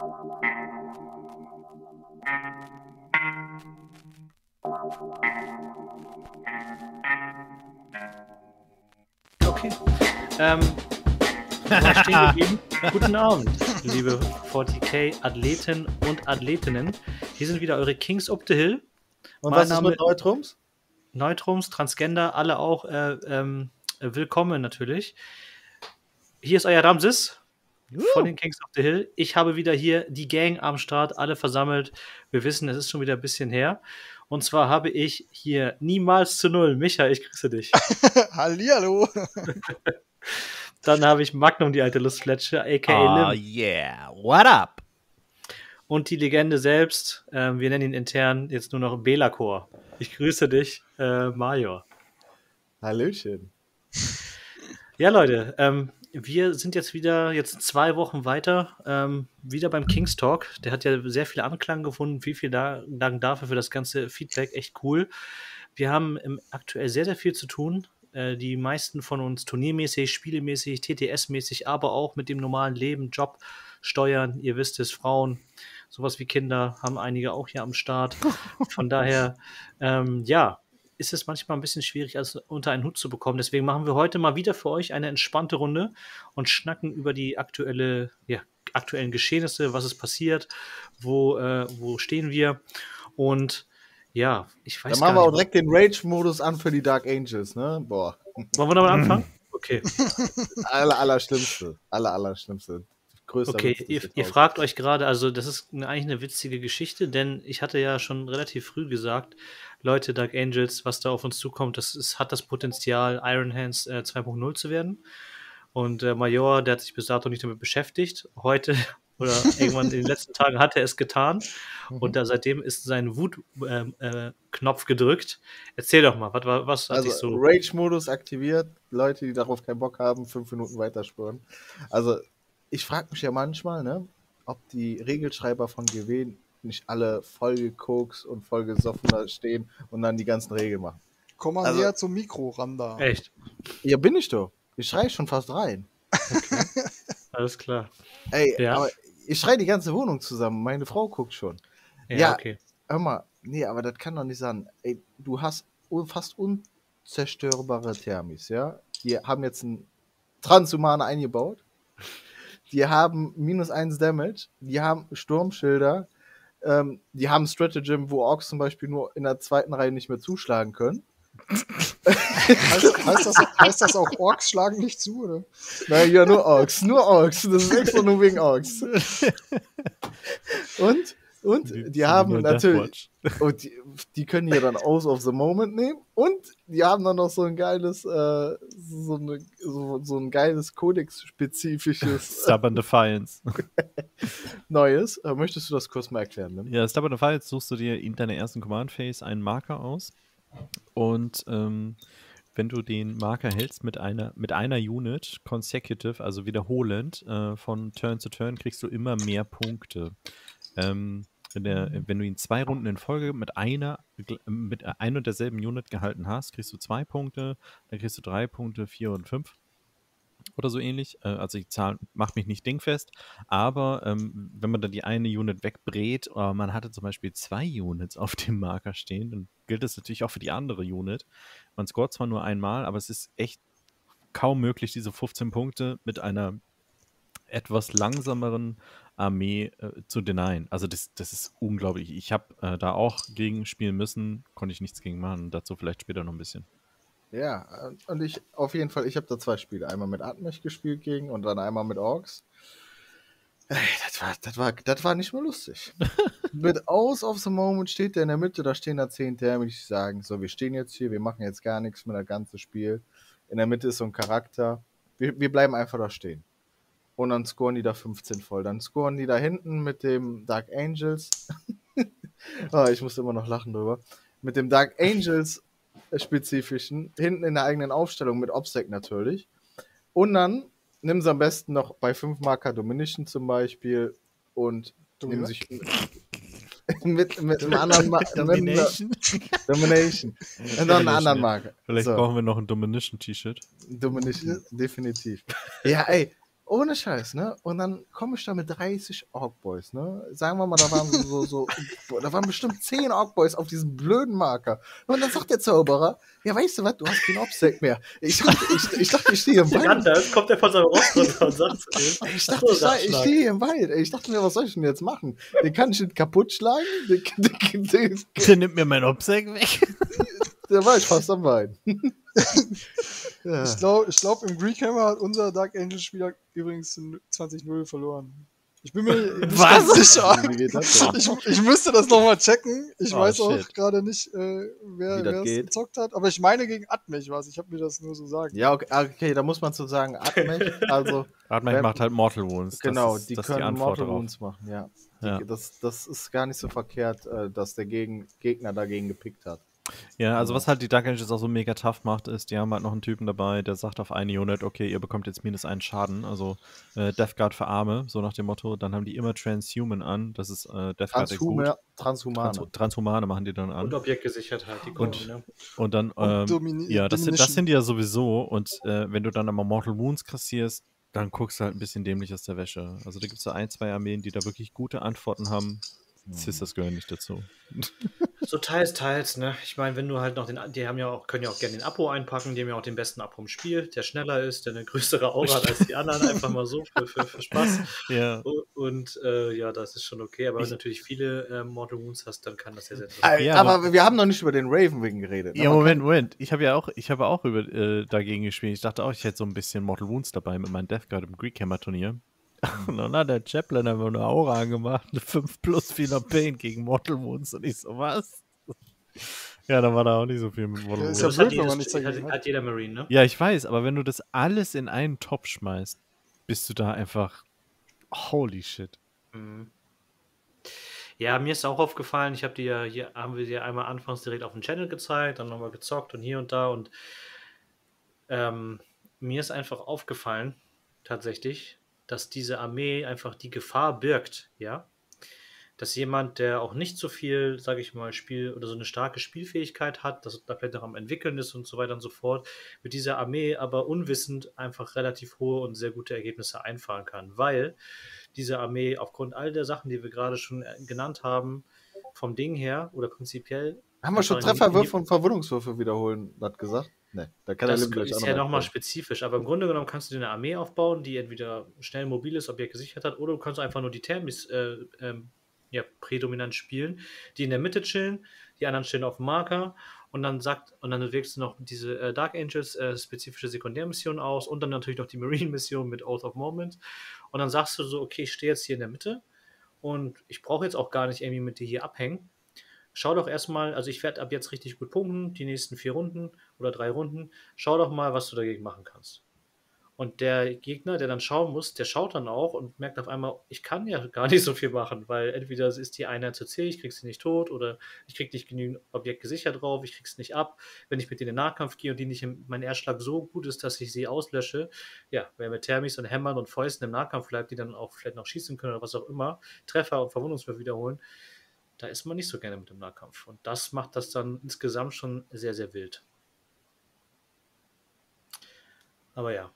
Okay. Ähm. Guten Abend, liebe 40k-Athleten und Athletinnen. Hier sind wieder eure Kings of the Hill. Und mein was Name ist mit Neutrums? Neutrums, Transgender, alle auch äh, ähm, willkommen natürlich. Hier ist euer Ramses uh. von den Kings of the Hill. Ich habe wieder hier die Gang am Start, alle versammelt. Wir wissen, es ist schon wieder ein bisschen her. Und zwar habe ich hier niemals zu null. Micha, ich grüße dich. Hallihallo. Dann habe ich Magnum, die alte Lustfletsche, aka oh, Lim. yeah, what up? Und die Legende selbst, äh, wir nennen ihn intern jetzt nur noch Belacor. Ich grüße dich, äh, Major. Hallöchen. Ja, Leute, ähm, wir sind jetzt wieder, jetzt zwei Wochen weiter, ähm, wieder beim Kings Talk. Der hat ja sehr viel Anklang gefunden. Wie viel Dank dafür für das ganze Feedback. Echt cool. Wir haben aktuell sehr, sehr viel zu tun. Äh, die meisten von uns turniermäßig, spielemäßig, TTS-mäßig, aber auch mit dem normalen Leben, Job, Steuern, ihr wisst es, Frauen, sowas wie Kinder haben einige auch hier am Start. Von daher, ähm, ja, ist es manchmal ein bisschen schwierig, alles unter einen Hut zu bekommen. Deswegen machen wir heute mal wieder für euch eine entspannte Runde und schnacken über die aktuelle, ja, aktuellen Geschehnisse, was ist passiert, wo, äh, wo stehen wir. Und ja, ich weiß Dann machen wir auch direkt den Rage-Modus an für die Dark Angels, ne? Boah. Wollen wir damit anfangen? Okay. aller, aller Schlimmste. Aller, aller Schlimmste. Größter okay, ihr, ihr fragt euch gerade, also das ist eine, eigentlich eine witzige Geschichte, denn ich hatte ja schon relativ früh gesagt, Leute, Dark Angels, was da auf uns zukommt, das ist, hat das Potenzial, Iron Hands äh, 2.0 zu werden. Und der Major, der hat sich bis dato nicht damit beschäftigt. Heute oder irgendwann in den letzten Tagen hat er es getan. Mhm. Und da, seitdem ist sein Wut-Knopf ähm, äh, gedrückt. Erzähl doch mal, was, was hat also, so. Rage-Modus aktiviert. Leute, die darauf keinen Bock haben, fünf Minuten weiterspüren. Also, ich frage mich ja manchmal, ne, ob die Regelschreiber von GW nicht alle voll gekokst und voll gesoffen da stehen und dann die ganzen Regeln machen. Komm mal also, näher zum Mikro ran da. Echt? Ja, bin ich doch. Ich schreie schon fast rein. Okay. Alles klar. Ey, ja. aber ich schreie die ganze Wohnung zusammen. Meine Frau guckt schon. Ja, ja okay. Hör mal, nee, aber das kann doch nicht sein. Ey, du hast fast unzerstörbare Thermis, ja? Die haben jetzt einen Transhumaner eingebaut. Die haben minus 1 Damage. Die haben Sturmschilder. Ähm, die haben Stratagem, wo Orks zum Beispiel nur in der zweiten Reihe nicht mehr zuschlagen können heißt, heißt, das, heißt, das, auch Orks schlagen nicht zu, oder? Nein, ja, nur Orks. Nur Orks. Das ist extra nur wegen Orks. Und, und die, die haben natürlich. Und die, die, können ja dann Aus of the Moment nehmen. Und die haben dann noch so ein geiles, äh, so, eine, so, so ein geiles Codex-spezifisches. Stubborn Defiance. Neues. Äh, möchtest du das kurz mal erklären? Ne? Ja, Stubborn Defiance suchst du dir in deiner ersten Command Phase einen Marker aus und ähm, wenn du den Marker hältst mit einer, mit einer Unit, consecutive, also wiederholend, äh, von Turn zu Turn, kriegst du immer mehr Punkte. Ähm, wenn, der, wenn, du ihn zwei Runden in Folge mit einer, mit einer und derselben Unit gehalten hast, kriegst du zwei Punkte, dann kriegst du drei Punkte, vier und fünf oder so ähnlich. Äh, also die Zahl macht mich nicht dingfest, aber ähm, wenn man dann die eine Unit wegbrät, oder man hatte zum Beispiel zwei Units auf dem Marker stehen, dann gilt das natürlich auch für die andere Unit. Man scoret zwar nur einmal, aber es ist echt kaum möglich, diese 15 Punkte mit einer etwas langsameren Armee äh, zu denyen. Also das, das ist unglaublich. Ich habe äh, da auch gegen spielen müssen, konnte ich nichts gegen machen. Dazu vielleicht später noch ein bisschen. Ja, und ich auf jeden Fall, ich habe da zwei Spiele. Einmal mit Atmech gespielt gegen und dann einmal mit Orks. Ey, das war, das war, das war nicht mehr lustig. mit Aus of the Moment steht der in der Mitte, da stehen da zehn Terme, die sagen, so, wir stehen jetzt hier, wir machen jetzt gar nichts mit das ganze Spiel. In der Mitte ist so ein Charakter. Wir, wir bleiben einfach da stehen. Und dann scoren die da 15 voll. Dann scoren die da hinten mit dem Dark Angels. oh, ich muss immer noch lachen drüber. Mit dem Dark Angels spezifischen, hinten in der eigenen Aufstellung mit Obstack natürlich. Und dann nimm sie am besten noch bei 5 Marker Domination zum Beispiel und nehmen sich mit, mit einem anderen Marker. Domination. Domination. Und dann einen anderen Marker. Vielleicht so. brauchen wir noch ein Domination-T-Shirt. Domination, definitiv. Ja, ey. Ohne Scheiß, ne? Und dann komme ich da mit 30 Orkboys, ne? Sagen wir mal, da waren so, so, so da waren bestimmt 10 Orkboys auf diesem blöden Marker. Und dann sagt der Zauberer, ja, weißt du was, du hast keinen Obstack mehr. Ich dachte, ich, ich, dachte, ich stehe im Wald. Anders kommt er von seinem Rost runter und sagt zu ihm, Ich ach dachte, so, ich, stehe- ich stehe im Wald. Ich dachte mir, was soll ich denn jetzt machen? Den kann ich nicht kaputt schlagen? Den, den, den, Der nimmt mir mein Obsack weg. der war ich fast am Wein. ja. Ich glaube, ich glaub, im Greek Hammer hat unser Dark Angel-Spieler übrigens in 20-0 verloren. Ich bin mir nicht Was? ganz sicher. Wie geht das denn? Ich, ich müsste das nochmal checken. Ich Oh, weiß auch shit. gerade nicht, äh, wer, es gezockt hat. Aber ich meine gegen Atmech was. Ich habe mir das nur so sagen. Ja, okay, okay, da muss man zu sagen, Atmech, also Wer- macht halt Mortal Wounds. genau, das ist, die können die Antwort Mortal. Wounds machen, ja. Ja. Die, das, das ist gar nicht so verkehrt, äh, dass der Gegen Gegner dagegen gepickt hat. Ja, also was halt die Dark Angels auch so mega tough macht, ist, die haben halt noch einen Typen dabei, der sagt auf eine Unit, okay, ihr bekommt jetzt minus einen Schaden, also äh, Death Guard für Arme, so nach dem Motto. Dann haben die immer Transhuman an, das ist äh, Death Guard gut. Transhumane. Trans Transhumane machen die dann Und an. Objektgesichertheit, die kommen, Und- ne? Und dann, Und ähm, Domini- ja, das sind, das sind die ja sowieso. Und äh, wenn du dann aber Mortal Wounds kassierst, dann guckst du halt ein bisschen dämlich aus der Wäsche. Also da gibt es so ein, zwei Armeen, die da wirklich gute Antworten haben. Sisters gehören nicht dazu. So teils, teils, ne? Ich meine, wenn du halt noch den, die haben ja auch, können ja auch gerne den Apo einpacken, die haben ja auch den besten Apo im Spiel, der schneller ist, der eine größere Aura hat als die anderen, einfach mal so für, für, für Spaß. Ja. Und äh, ja, das ist schon okay, aber wenn Ich- du natürlich viele äh, Mortal Wounds hast, dann kann das ja sehr Äh, Ja, aber, wir haben noch nicht über den Ravenwing geredet. ne? Ja, Moment, Moment. Ich habe ja auch, ich habe auch über, äh, dagegen gespielt. Ich dachte auch, ich hätte so ein bisschen Mortal Wounds dabei mit meinem Death Guard im Greek Hammer Turnier. Und dann hat der Chaplain einfach eine Aura angemacht, eine 5 plus 4 Pain gegen Mortal Wounds. Und ich so, was? Ja, da war da auch nicht so viel mit Mortal Ja, Wounds. ist ja Das hat, blöd, man jedes, dagegen hat, hat. hat jeder Marine, ne? Ja, ich weiß, aber wenn du das alles in einen Topf schmeißt, bist du da einfach holy shit. Mhm. Ja, mir ist auch aufgefallen, ich habe die ja hier, haben wir dir einmal anfangs direkt auf dem Channel gezeigt, dann nochmal gezockt und hier und da und ähm, mir ist einfach aufgefallen, tatsächlich, dass diese Armee einfach die Gefahr birgt, ja. Dass jemand, der auch nicht so viel, sage ich mal, Spiel oder so eine starke Spielfähigkeit hat, dass da vielleicht noch am entwickeln ist und so weiter und so fort, mit dieser Armee aber unwissend einfach relativ hohe und sehr gute Ergebnisse einfahren kann, weil diese Armee aufgrund all der Sachen, die wir gerade schon äh, genannt haben, vom Ding her oder prinzipiell Haben wir schon Trefferwürfe und Verwundungswürfe wiederholen, hat gesagt? Ne, da kann das gleich ist ja noch nochmal mal spezifisch, aber im Grunde genommen kannst du dir eine Armee aufbauen, die entweder schnell mobil ist, Objekt gesichert hat, oder du kannst einfach nur die Thermis äh, ähm, ja, prädominant spielen, die in der Mitte chillen, die anderen chillen auf dem Marker und dann sagt, und dann wählst du noch diese äh, Dark Angels äh, spezifische Sekundärmission aus und dann natürlich noch die Marine-Mission mit Oath of Moment. Und dann sagst du so, okay, ich stehe jetzt hier in der Mitte und ich brauche jetzt auch gar nicht irgendwie mit dir hier abhängen. Schau doch erstmal, also ich werde ab jetzt richtig gut punkten, die nächsten vier Runden oder drei Runden. Schau doch mal, was du dagegen machen kannst. Und der Gegner, der dann schauen muss, der schaut dann auch und merkt auf einmal, ich kann ja gar nicht so viel machen, weil entweder es ist die Einheit zu zäh, ich krieg sie nicht tot, oder ich krieg nicht genügend Objekt gesichert drauf, ich krieg's nicht ab. Wenn ich mit denen in den Nahkampf gehe und die nicht im, mein Erstschlag so gut ist, dass ich sie auslösche, ja, wer mit Thermis und Hämmern und Fäusten im Nahkampf bleibt, die dann auch vielleicht noch schießen können oder was auch immer, Treffer und Verwundungswürfe wiederholen, da ist man nicht so gerne mit dem Nahkampf. Und das macht das dann insgesamt schon sehr, sehr wild. Aber ja.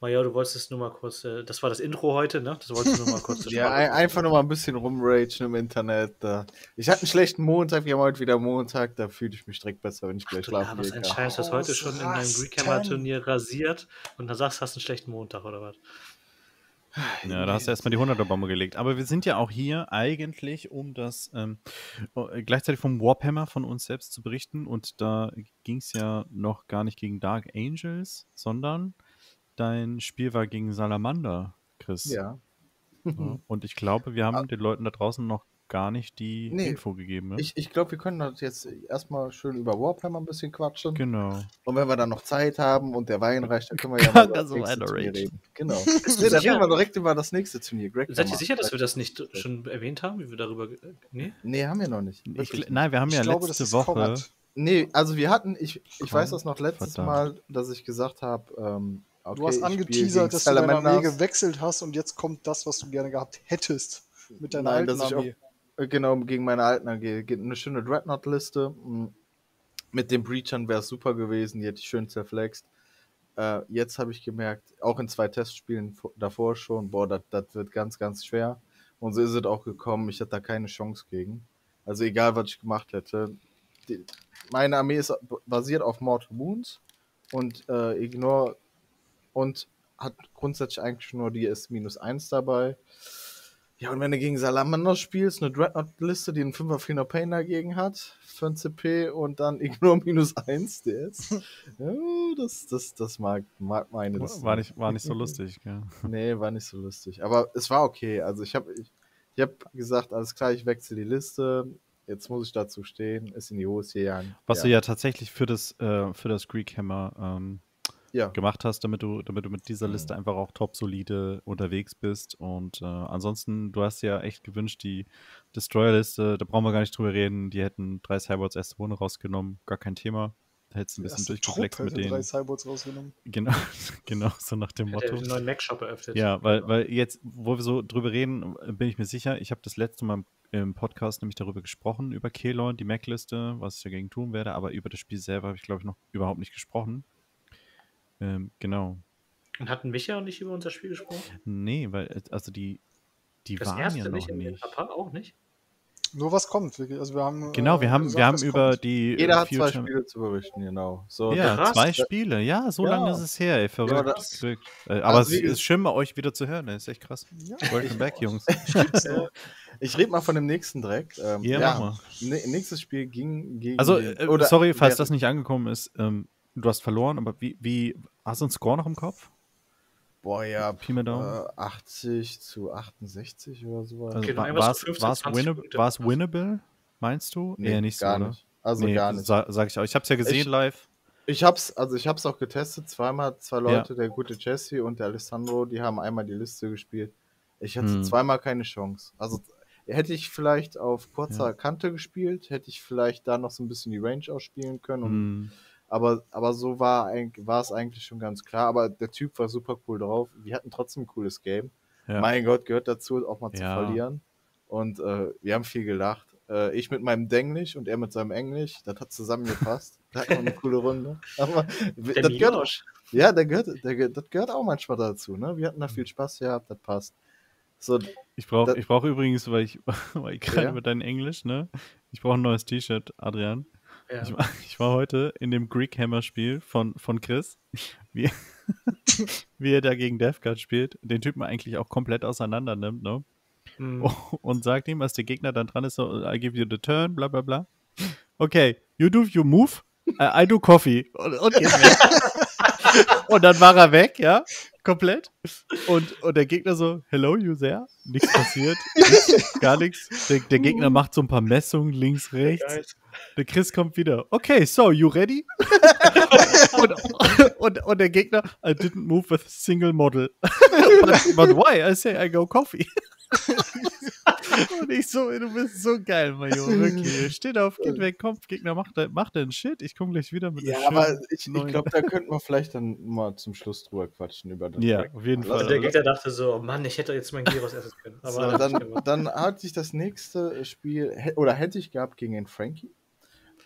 Maja, du wolltest es nur mal kurz, äh, das war das Intro heute, ne? Das wolltest du nur mal kurz Ja, ein, einfach nur mal ein bisschen rumragen im Internet. Da. Ich hatte einen schlechten Montag, wir haben heute wieder Montag, da fühle ich mich direkt besser, wenn ich gleich Du schlafen was ein Scheiß, du hast heute schon in deinem Ausrasten. Greekhammer-Turnier rasiert und dann sagst du, hast einen schlechten Montag oder was? Ja, da hast du erstmal die 100er-Bombe gelegt. Aber wir sind ja auch hier eigentlich, um das ähm, oh, äh, gleichzeitig vom Warhammer von uns selbst zu berichten. Und da ging es ja noch gar nicht gegen Dark Angels, sondern dein Spiel war gegen Salamander, Chris. Ja. Ja. Und ich glaube, wir haben den Leuten da draußen noch gar nicht die Nee, Info gegeben. Ne? Ich, ich glaube, wir können das jetzt erstmal schön über Warhammer ein bisschen quatschen. genau. Und wenn wir dann noch Zeit haben und der Wein reicht, dann können wir ja mal über das nächste Turnier reden. Genau. Nee, dann reden wir direkt über das nächste Turnier. Greg, Seid ihr sicher, dass wir das nicht schon erwähnt haben, wie wir darüber. Nee? Nee, haben wir noch nicht. Ich, nein, wir haben Ich ja glaube, das letzte ist Woche. Konrad. Nee, also wir hatten, ich, ich weiß das noch letztes verdammt. Mal, dass ich gesagt habe, ähm, okay, Du hast angeteasert, dass du deine Armee gewechselt hast und jetzt kommt das, was du gerne gehabt hättest mit deiner Nein, alten dass ich Armee. Äh, Genau, gegen meine alten AG. Eine schöne Dreadnought-Liste. Mm. Mit den Breachern wäre es super gewesen, die hätte ich schön zerflext. Äh, jetzt habe ich gemerkt, auch in zwei Testspielen vo- davor schon, boah, das wird ganz, ganz schwer. Und so ist es auch gekommen. Ich hatte da keine Chance gegen. Also egal, was ich gemacht hätte. Die, meine Armee ist basiert auf Mortal Wounds und äh, Ignore und hat grundsätzlich eigentlich nur die S-1 dabei. Ja, und wenn du gegen Salamander spielst, eine Dreadnought-Liste, die einen 5er Feel Pain dagegen hat, für ein CP und dann Ignore minus 1 DS. ja, das, das, das mag, mag meine Liste. War nicht, war nicht so lustig, gell? Nee, war nicht so lustig. Aber es war okay. Also ich habe ich, ich hab gesagt, alles klar, ich wechsle die Liste. Jetzt muss ich dazu stehen, ist in die Hose jagen. Was ja. du ja tatsächlich für das, äh, für das Greek Hammer ähm, ja. gemacht hast, damit du, damit du mit dieser Liste einfach auch top solide unterwegs bist. Und äh, ansonsten, du hast ja echt gewünscht, die Destroyer-Liste, da brauchen wir gar nicht drüber reden, die hätten drei Cyborgs erste Runde rausgenommen, gar kein Thema. Da hättest du ein bisschen durchgeflext mit hätte drei denen. Cyborgs rausgenommen. Genau, genau, so nach dem er Motto. einen neuen Mac-Shop eröffnet. Ja, weil, weil jetzt, wo wir so drüber reden, bin ich mir sicher, ich habe das letzte Mal im Podcast nämlich darüber gesprochen, über Kelon, die Mac-Liste, was ich dagegen tun werde, aber über das Spiel selber habe ich, glaube ich, noch überhaupt nicht gesprochen. Ähm, genau. Und hatten Micha und ich über unser Spiel gesprochen? Nee, weil, äh, also die, die Das waren erste ja noch nicht, nicht. Papa auch nicht? Nur was kommt, wirklich. Also wir haben, Genau, wir äh, haben, gesagt, wir haben über kommt. die Jeder hat Future- zwei Spiele zu berichten, genau. So, Ja, Krass. zwei Spiele. Ja, so Ja. lange ist es her, ey. Verrückt. Ja, das-. Äh, aber Also es ist schön, bei euch wieder zu hören. Das ist echt krass. Ja. Welcome back, Jungs. Ja. Ich rede mal von dem nächsten direkt. Ähm, Ja, mach mal. ne- nächstes Spiel ging gegen. Also, äh, oder sorry, falls das nicht angekommen ist. Ähm, du hast verloren, aber wie, wie hast du einen Score noch im Kopf? Boah, ja, Pi mal Daumen. äh, 80 zu 68 oder sowas. Also, Okay, war es so 15, war's 20 winna winnable, meinst du? Eher nicht so, gar oder? nicht. Also nee, gar nicht. Sa sag ich auch. Ich hab's ja gesehen Ich- live. Ich hab's, also ich hab's auch getestet, zweimal, zwei Leute, der gute Jesse und der Alessandro, die haben einmal die Liste gespielt. Ich hatte Hm. zweimal keine Chance. Also hätte ich vielleicht auf kurzer Ja. Kante gespielt, hätte ich vielleicht da noch so ein bisschen die Range ausspielen können. Und, Hm. Aber, aber so war, eigentlich- war es eigentlich schon ganz klar. Aber der Typ war super cool drauf. Wir hatten trotzdem ein cooles Game. Ja. Mein Gott, gehört dazu, auch mal zu Ja. verlieren. Und äh, wir haben viel gelacht. Äh, ich mit meinem Denglisch und er mit seinem Englisch. Das hat zusammengepasst. Da hatten wir eine coole Runde. Aber Der das gehört, Milosch. ja, der gehört, das gehört auch manchmal dazu. Ne? Wir hatten da viel Spaß gehabt, das passt. So, Ich brauche Das- ich brauch übrigens, weil ich, weil ich gerade Ja. über dein Englisch, ne? Ich brauche ein neues T-Shirt, Adrian. Ja. Ich, war, ich war heute in dem Greek Hammer Spiel von, von Chris, wie, wie er da gegen Deathguard spielt, den Typen eigentlich auch komplett auseinander nimmt, ne? Hm. Und sagt ihm, als der Gegner dann dran ist, so, I give you the turn, bla bla bla. Okay, you do your move, I, I do coffee. Und, und, geht weg. Und dann war er weg, ja, komplett. Und, und der Gegner so, hello, you there? Nichts passiert, nichts, gar nichts. Der, der Gegner macht so ein paar Messungen links, rechts. Der Chris kommt wieder. Okay, so, you ready? und, und, und der Gegner, I didn't move with a single model. but, but why? I say I go coffee. und ich so, du bist so geil, Majo, wirklich. Steht auf, geht weg, kommt, Gegner, macht, macht den Shit. Ich komme gleich wieder mit ja, aber ich, ich glaube, da könnten wir vielleicht dann mal zum Schluss drüber quatschen über das Ja, Track. auf jeden Also Fall. Also der? Gegner dachte so, oh Mann, ich hätte jetzt mein Gyros essen können. Aber So, dann, dann hatte ich das nächste Spiel, oder hätte ich gehabt gegen den Frankie.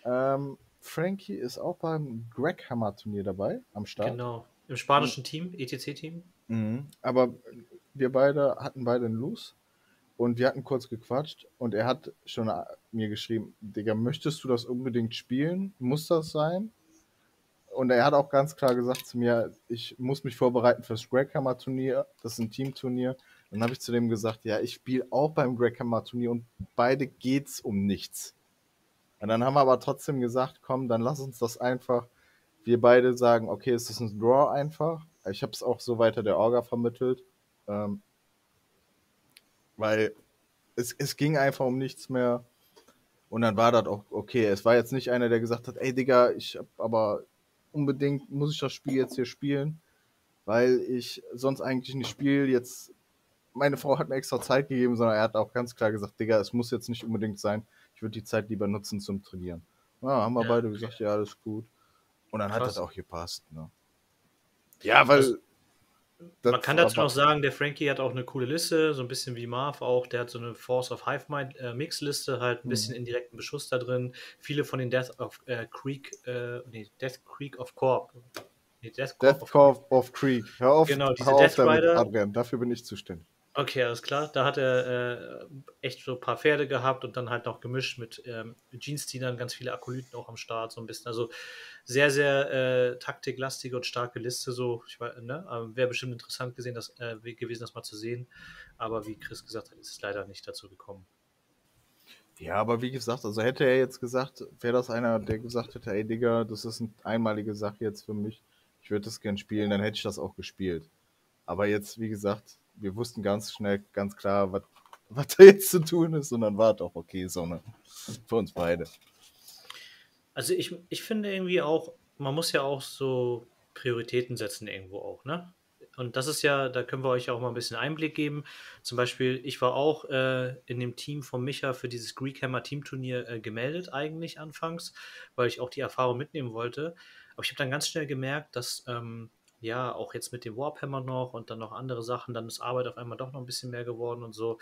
Ähm, Frankie ist auch beim Greg Hammer Turnier dabei, am Start. Genau. Im spanischen Team, ETC-Team. Mhm. Aber wir beide hatten beide einen Lose und wir hatten kurz gequatscht und er hat schon äh, mir geschrieben, Digga, möchtest du das unbedingt spielen? Muss das sein? Und er hat auch ganz klar gesagt zu mir, ich muss mich vorbereiten fürs Greg Hammer Turnier. Das ist ein Teamturnier. Dann habe ich zu dem gesagt, ja, ich spiele auch beim Greg Hammer Turnier und beide geht's um nichts. Und dann haben wir aber trotzdem gesagt, komm, dann lass uns das einfach. Wir beide sagen, okay, es ist ein Draw einfach. Ich habe es auch so weiter der Orga vermittelt. Ähm, weil es, es ging einfach um nichts mehr. Und dann war das auch okay. Es war jetzt nicht einer, der gesagt hat, ey Digga, ich hab aber unbedingt muss ich das Spiel jetzt hier spielen, weil ich sonst eigentlich nicht spiele. Jetzt, meine Frau hat mir extra Zeit gegeben, sondern er hat auch ganz klar gesagt, Digga, es muss jetzt nicht unbedingt sein. Ich würde die Zeit lieber nutzen zum Trainieren. Ja, haben wir Ja, beide okay. gesagt, ja, alles gut. Und dann hat Krass. das auch gepasst. Ne? Ja, weil. Das Man kann dazu noch sagen, der Frankie hat auch eine coole Liste, so ein bisschen wie Marv auch. Der hat so eine Force of Hive Mind äh, Mix-Liste, halt ein Mhm. bisschen indirekten Beschuss da drin. Viele von den Death of äh, Creek, äh, nee, Death Creek of Corp. Nee, Death Corp Death of- Corp of Creek. Hör auf, Genau, diese hör auf Death damit, Rider. Adrian. Dafür bin ich zuständig. Okay, alles klar. Da hat er äh, echt so ein paar Pferde gehabt und dann halt noch gemischt mit ähm, Jeans-Dienern, ganz viele Akolyten auch am Start, so ein bisschen. Also sehr, sehr äh, taktiklastige und starke Liste, so. Ich weiß, ne? Wäre bestimmt interessant gesehen, das, äh, gewesen, das mal zu sehen. Aber wie Chris gesagt hat, ist es leider nicht dazu gekommen. Ja, aber wie gesagt, also hätte er jetzt gesagt, wäre das einer, der gesagt hätte, ey Digga, das ist eine einmalige Sache jetzt für mich, ich würde das gern spielen, dann hätte ich das auch gespielt. Aber jetzt, wie gesagt, wir wussten ganz schnell, ganz klar, was da jetzt zu tun ist und dann war es auch okay, so ne? Für uns beide. Also ich, ich finde irgendwie auch, man muss ja auch so Prioritäten setzen irgendwo auch, ne? Und das ist ja, da können wir euch auch mal ein bisschen Einblick geben. Zum Beispiel, ich war auch äh, in dem Team von Micha für dieses Greekhammer Teamturnier äh, gemeldet eigentlich anfangs, weil ich auch die Erfahrung mitnehmen wollte. Aber ich habe dann ganz schnell gemerkt, dass ähm, ja auch jetzt mit dem Warhammer noch und dann noch andere Sachen, dann ist Arbeit auf einmal doch noch ein bisschen mehr geworden und so.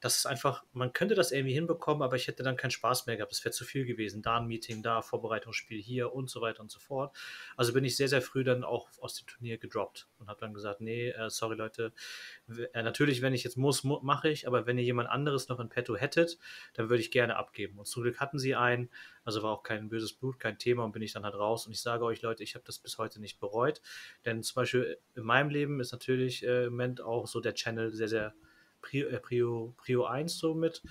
Das ist einfach, man könnte das irgendwie hinbekommen, aber ich hätte dann keinen Spaß mehr gehabt. Das wäre zu viel gewesen. Da ein Meeting, da Vorbereitungsspiel hier und so weiter und so fort. Also bin ich sehr, sehr früh dann auch aus dem Turnier gedroppt und habe dann gesagt, nee, äh, sorry Leute, äh, natürlich, wenn ich jetzt muss, mu mache ich, aber wenn ihr jemand anderes noch in petto hättet, dann würde ich gerne abgeben. Und zum Glück hatten sie einen, also war auch kein böses Blut, kein Thema und bin ich dann halt raus. Und ich sage euch Leute, ich habe das bis heute nicht bereut, denn zum Beispiel in meinem Leben ist natürlich äh, im Moment auch so der Channel sehr, sehr Prio, äh, Prio, Prio 1 so mit.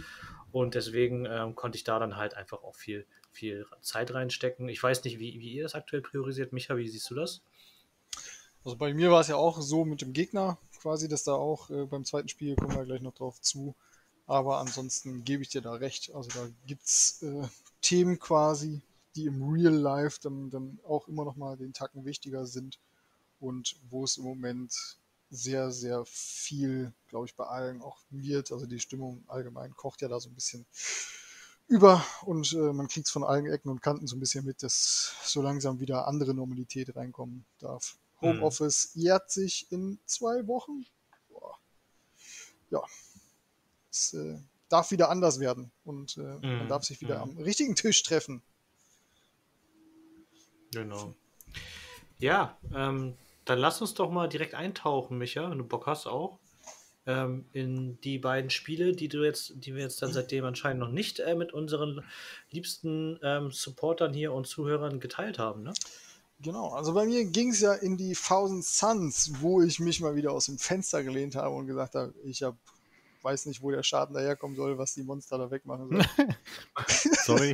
Und deswegen ähm, konnte ich da dann halt einfach auch viel, viel Zeit reinstecken. Ich weiß nicht, wie, wie ihr das aktuell priorisiert. Micha, wie siehst du das? Also bei mir war es ja auch so mit dem Gegner quasi, dass da auch äh, beim zweiten Spiel kommen wir gleich noch drauf zu. Aber ansonsten gebe ich dir da recht. Also da gibt es äh, Themen quasi, die im Real Life dann, dann auch immer noch mal den Tacken wichtiger sind und wo es im Moment sehr, sehr viel, glaube ich, bei allen auch wird. Also die Stimmung allgemein kocht ja da so ein bisschen über und äh, man kriegt es von allen Ecken und Kanten so ein bisschen mit, dass so langsam wieder andere Normalität reinkommen darf. Hm. Homeoffice jährt sich in zwei Wochen. Boah. Ja, es äh, darf wieder anders werden und äh, man Mhm, darf sich wieder mhm. am richtigen Tisch treffen. Genau. Ja, ähm, dann lass uns doch mal direkt eintauchen, Micha, wenn du Bock hast auch, ähm, in die beiden Spiele, die du jetzt, die wir jetzt dann seitdem anscheinend noch nicht äh, mit unseren liebsten ähm, Supportern hier und Zuhörern geteilt haben, ne? Genau, also bei mir ging es ja in die Thousand Suns, wo ich mich mal wieder aus dem Fenster gelehnt habe und gesagt habe, ich hab, weiß nicht, wo der Schaden daherkommen soll, was die Monster da wegmachen sollen. Sorry.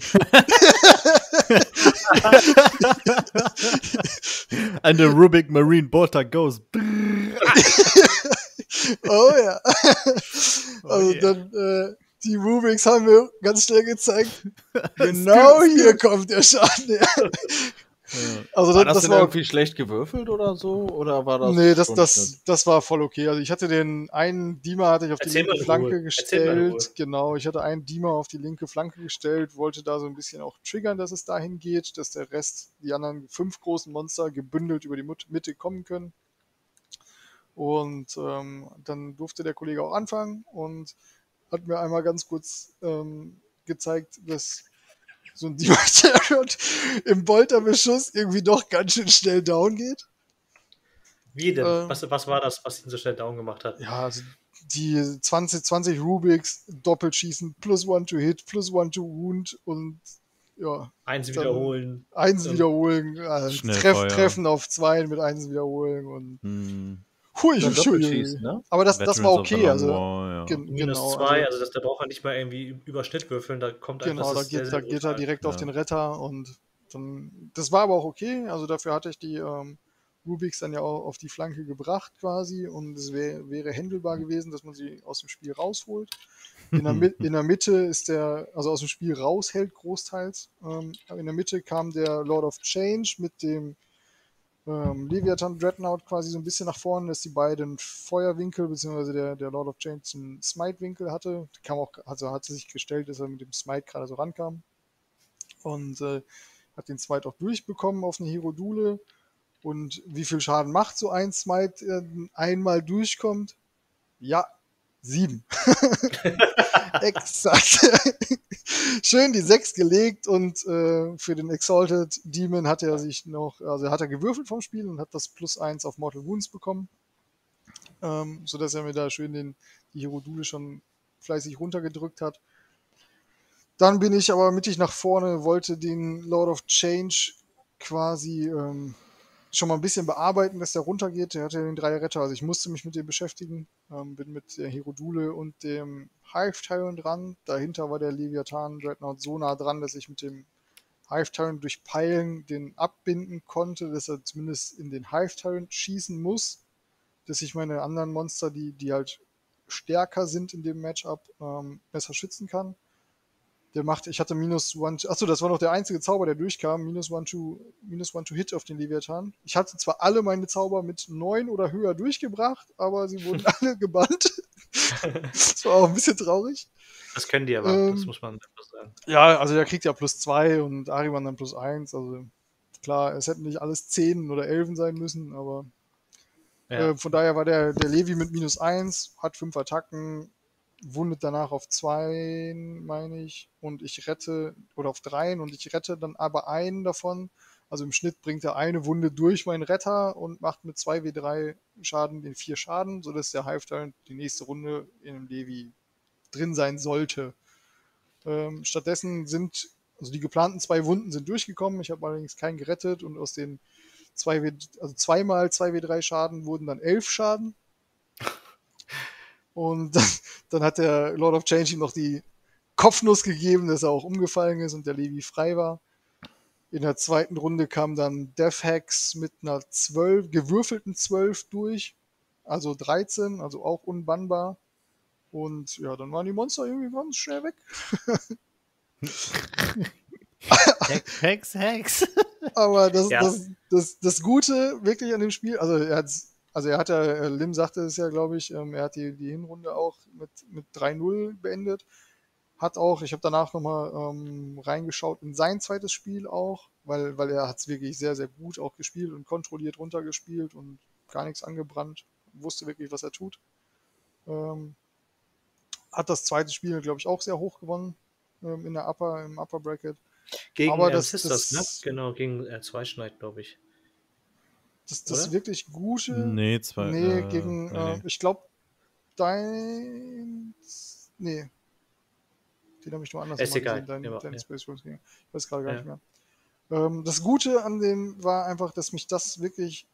And the Rubik Marine Bolter goes. oh ja. also yeah. dann, äh, die Rubiks haben mir ganz schnell gezeigt, genau hier kommt der Schaden her. Also War das, das, war irgendwie schlecht gewürfelt oder so? Oder war das. Nee, das, das, das war voll okay. Also ich hatte den einen Dima hatte ich auf die Erzähl mal linke. Flanke Ruhe. gestellt. Genau, ich hatte einen Dima auf die linke Flanke gestellt, wollte da so ein bisschen auch triggern, dass es dahin geht, dass der Rest, die anderen fünf großen Monster gebündelt über die Mitte kommen können. Und ähm, dann durfte der Kollege auch anfangen und hat mir einmal ganz kurz ähm, gezeigt, dass so ein Chariot im Bolterbeschuss irgendwie doch ganz schön schnell down geht. Wie denn? Ähm. was, was war das, was ihn so schnell down gemacht hat? Ja, also die 20, 20 Rubiks doppelt schießen, plus one to hit, plus one to wound und ja, Eins wiederholen. eins wiederholen, Schnell treff, treffen auf zwei mit eins wiederholen und Hm. Hui, hui, hui. Ne? Aber das, das war okay, also War, ja. gen- Minus genau, zwei, also, also, das, da braucht er nicht mal irgendwie über Schnitt würfeln, da kommt einfach. genau, das da geht, sehr da geht er direkt auf Ja. den Retter und dann, das war aber auch okay, also dafür hatte ich die ähm, Rubiks dann ja auch auf die Flanke gebracht quasi und es wär, wäre händelbar gewesen, dass man sie aus dem Spiel rausholt. In der, in der Mitte ist der, also aus dem Spiel raushält großteils. Ähm, aber in der Mitte kam der Lord of Change mit dem ähm, Leviathan Dreadnought quasi so ein bisschen nach vorne, dass die beiden Feuerwinkel, beziehungsweise der, der Lord of Change einen Smite-Winkel hatte. Kam auch, also hat sich gestellt, dass er mit dem Smite gerade so rankam. Und äh, hat den Smite auch durchbekommen auf eine Hierodule. Und wie viel Schaden macht so ein Smite, äh, einmal durchkommt? Ja, sieben. Exakt. schön die 6 gelegt und äh, für den Exalted Demon hat er sich noch, also hat er gewürfelt vom Spiel und hat das plus 1 auf Mortal Wounds bekommen. Ähm, sodass er mir da schön den, die Hierodule schon fleißig runtergedrückt hat. Dann bin ich aber mittig nach vorne, wollte den Lord of Change quasi ähm, schon mal ein bisschen bearbeiten, dass der runtergeht. Der hatte den drei Retter, also ich musste mich mit dem beschäftigen. Ähm, bin mit der Hierodule und dem Hive Tyrant dran. Dahinter war der Leviathan Dreadnought so nah dran, dass ich mit dem Hive Tyrant durch Peilen den abbinden konnte, dass er zumindest in den Hive Tyrant schießen muss. Dass ich meine anderen Monster, die, die halt stärker sind in dem Matchup, ähm, besser schützen kann. Der macht, ich hatte minus one, achso, das war noch der einzige Zauber, der durchkam, minus one to, minus one to hit auf den Leviathan. Ich hatte zwar alle meine Zauber mit neun oder höher durchgebracht, aber sie wurden alle gebannt. das war auch ein bisschen traurig. Das können die aber, Ähm, das muss man einfach sagen. Ja, also der kriegt ja plus zwei und Ariman dann plus eins. Also klar, es hätten nicht alles Zehn oder Elfen sein müssen, aber Ja. äh, von daher war der, der Levi mit minus eins, hat fünf Attacken, wundet danach auf zwei, meine ich, und ich rette, oder auf dreien und ich rette dann aber einen davon. Also im Schnitt bringt er eine Wunde durch meinen Retter und macht mit 2w3 Schaden den vier Schaden, sodass der Hive die nächste Runde in dem Levi drin sein sollte. Ähm, stattdessen sind, also die geplanten zwei Wunden sind durchgekommen. Ich habe allerdings keinen gerettet und aus den zwei w also zweimal 2w3 Schaden wurden dann elf Schaden. Und dann, dann hat der Lord of Change ihm noch die Kopfnuss gegeben, dass er auch umgefallen ist und der Levi frei war. In der zweiten Runde kam dann Death Hex mit einer 12, gewürfelten 12 durch. Also 13, also auch unbannbar. Und ja, dann waren die Monster irgendwie ganz schnell weg. Hex, Hex, Hex. Aber das, Ja. das, das, das Gute wirklich an dem Spiel, also er hat, also er hat ja, äh, Lim sagte es ja, glaube ich, ähm, er hat die, die Hinrunde auch mit, mit 3-0 beendet. Hat auch, ich habe danach nochmal ähm, reingeschaut in sein zweites Spiel auch, weil, weil er hat es wirklich sehr, sehr gut auch gespielt und kontrolliert runtergespielt und gar nichts angebrannt. Wusste wirklich, was er tut. Ähm, hat das zweite Spiel, glaube ich, auch sehr hoch gewonnen ähm, in der Upper, im Upper Bracket. Gegen aber das- Sisters, das- ne? Genau, gegen äh, Zweischneid, glaube ich. Das, das wirklich Gute. Nee, zwei. Nee, äh, gegen, nee, äh, ich glaube, dein. Nee. Den habe ich nur anders Ist egal. gesehen, dein, Ja, dein ja. Space Force Gegner. Ich weiß gerade gar Ja. nicht mehr. Ähm, das Gute an dem war einfach, dass mich das wirklich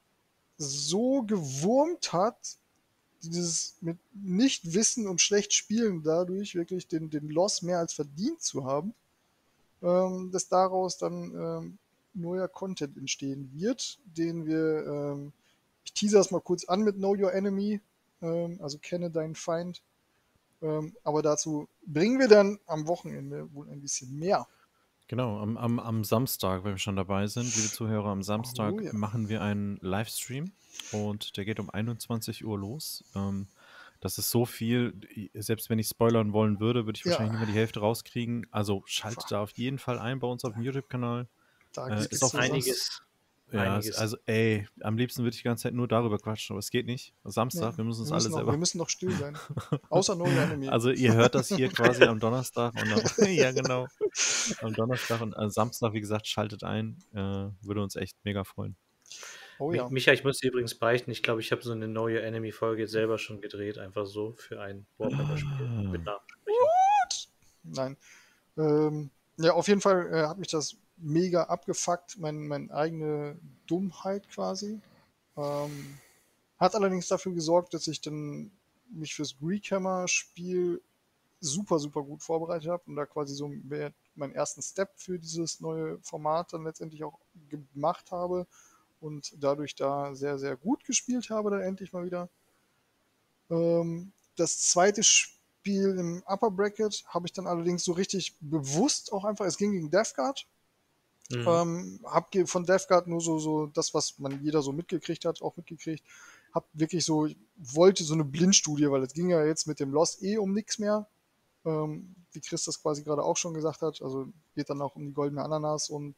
so gewurmt hat, dieses mit nicht wissen und schlecht spielen dadurch wirklich den, den Loss mehr als verdient zu haben, ähm, dass daraus dann ähm, neuer Content entstehen wird, den wir, ähm, ich tease das mal kurz an mit Know Your Enemy, ähm, also kenne deinen Feind. Ähm, aber dazu bringen wir dann am Wochenende wohl ein bisschen mehr. Genau, am, am, am Samstag, wenn wir schon dabei sind, liebe Zuhörer, am Samstag Oh ja. machen wir einen Livestream und der geht um 21 Uhr los. Ähm, das ist so viel, selbst wenn ich spoilern wollen würde, würde ich Ja. wahrscheinlich nicht mehr die Hälfte rauskriegen. Also schaltet da auf jeden Fall ein bei uns auf dem YouTube-Kanal. Da Äh, ist auch Einiges. Ja, Einiges. also ey, am liebsten würde ich die ganze Zeit nur darüber quatschen, aber es geht nicht. Samstag, Nee, wir müssen uns wir, alle müssen noch, selber. wir müssen noch still sein. Außer Your Enemy. Also ihr hört das hier quasi am Donnerstag und am, ja genau. Am Donnerstag und am Samstag, wie gesagt, schaltet ein. Äh, würde uns echt mega freuen. oh ja. Mi- Micha, ich muss dir übrigens beichten, ich glaube, ich habe so eine Know Your Enemy Folge jetzt selber schon gedreht, einfach so für ein Warhammer-Spiel Ah. mit. Nein. Ähm, ja, auf jeden Fall äh, hat mich das mega abgefuckt, mein, meine eigene Dummheit quasi. Ähm, hat allerdings dafür gesorgt, dass ich dann mich fürs Greekhammer-Spiel super, super gut vorbereitet habe und da quasi so meinen ersten Step für dieses neue Format dann letztendlich auch gemacht habe und dadurch da sehr, sehr gut gespielt habe, dann endlich mal wieder. Ähm, das zweite Spiel im Upper Bracket habe ich dann allerdings so richtig bewusst auch einfach, es ging gegen Death Guard. Mhm. Ähm, hab von Death Guard nur so, so das, was man jeder so mitgekriegt hat, auch mitgekriegt. Hab wirklich so, ich wollte so eine Blindstudie, weil es ging ja jetzt mit dem Lost eh um nichts mehr. Ähm, wie Chris das quasi gerade auch schon gesagt hat. Also geht dann auch um die goldene Ananas und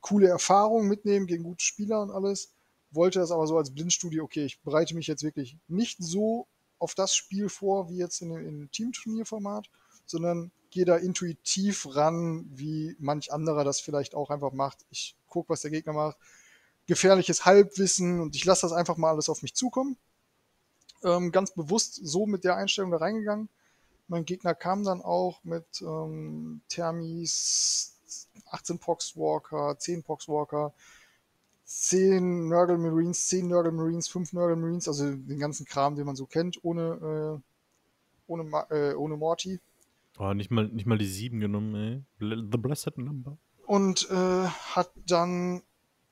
coole Erfahrungen mitnehmen gegen gute Spieler und alles. Wollte das aber so als Blindstudie, okay, ich bereite mich jetzt wirklich nicht so auf das Spiel vor, wie jetzt in, in Teamturnierformat, sondern gehe da intuitiv ran, wie manch anderer das vielleicht auch einfach macht. Ich gucke, was der Gegner macht. Gefährliches Halbwissen und ich lasse das einfach mal alles auf mich zukommen. Ähm, ganz bewusst so mit der Einstellung da reingegangen. Mein Gegner kam dann auch mit ähm, Thermis, 18 Poxwalker, 10 Poxwalker, 10 Nurgle Marines, 10 Nurgle Marines, 5 Nurgle Marines, also den ganzen Kram, den man so kennt, ohne, äh, ohne, äh, ohne Morty. Oh, nicht mal, nicht mal die 7 genommen, ey. The Blessed Number. Und äh, hat dann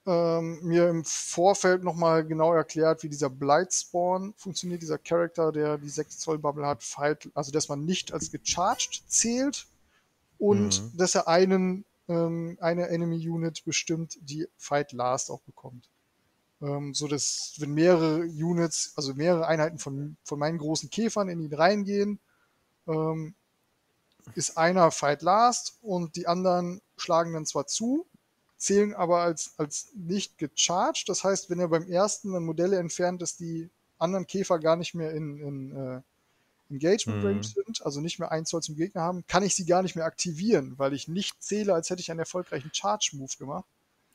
ähm, mir im Vorfeld nochmal genau erklärt, wie dieser Blightspawn funktioniert, dieser Charakter, der die 6 Zoll Bubble hat, Fight, also dass man nicht als gecharged zählt und mhm. dass er einen, ähm, eine Enemy Unit bestimmt, die Fight Last auch bekommt. Ähm, so dass, wenn mehrere Units, also mehrere Einheiten von, von meinen großen Käfern in ihn reingehen, ähm, ist einer Fight Last und die anderen schlagen dann zwar zu, zählen aber als, als nicht gecharged. Das heißt, wenn er beim ersten dann Modelle entfernt, dass die anderen Käfer gar nicht mehr in, in äh, Engagement Range mhm. sind, also nicht mehr ein Zoll zum Gegner haben, kann ich sie gar nicht mehr aktivieren, weil ich nicht zähle, als hätte ich einen erfolgreichen Charge-Move gemacht.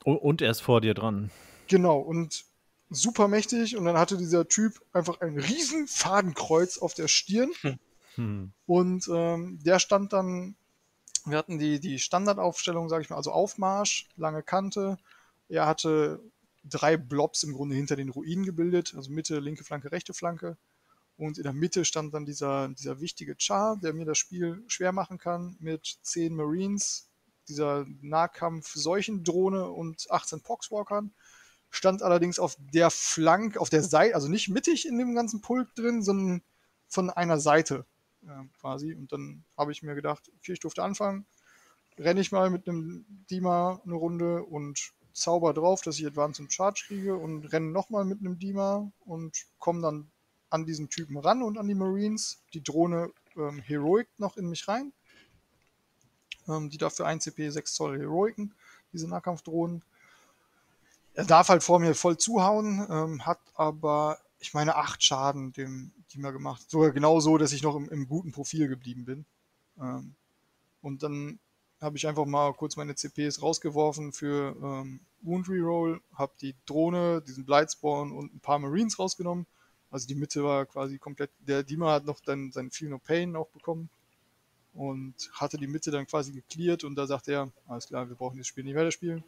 Und er ist vor dir dran. Genau, und super mächtig. Und dann hatte dieser Typ einfach ein riesen Fadenkreuz auf der Stirn. Hm. Und ähm, der stand dann wir hatten die, die Standardaufstellung, sage ich mal, also Aufmarsch, lange Kante. Er hatte drei Blobs im Grunde hinter den Ruinen gebildet, also Mitte, linke Flanke, rechte Flanke. Und in der Mitte stand dann dieser, dieser wichtige Char, der mir das Spiel schwer machen kann, mit zehn Marines, dieser Nahkampf-Seuchendrohne und 18 Poxwalkern. Stand allerdings auf der Flank, auf der Seite, also nicht mittig in dem ganzen Pulk drin, sondern von einer Seite äh, quasi. Und dann habe ich mir gedacht, okay, ich durfte anfangen, renne ich mal mit einem Dima eine Runde und zauber drauf, dass ich Advance und Charge kriege und renne nochmal mit einem Dima und komme dann an diesen Typen ran und an die Marines. Die Drohne ähm, Heroic noch in mich rein. Ähm, die dafür 1 CP 6 Zoll Heroiken, diese Nahkampfdrohnen. Er darf halt vor mir voll zuhauen, ähm, hat aber, ich meine, 8 Schaden dem die mal gemacht. Sogar genau so, dass ich noch im, im guten Profil geblieben bin. Ähm, und dann habe ich einfach mal kurz meine CPs rausgeworfen für ähm, Wound Reroll, habe die Drohne, diesen Blightspawn und ein paar Marines rausgenommen. Also die Mitte war quasi komplett. Der Dima hat noch dann seinen Feel No Pain auch bekommen und hatte die Mitte dann quasi geklärt und da sagte er, alles klar, wir brauchen das Spiel nicht weiter spielen.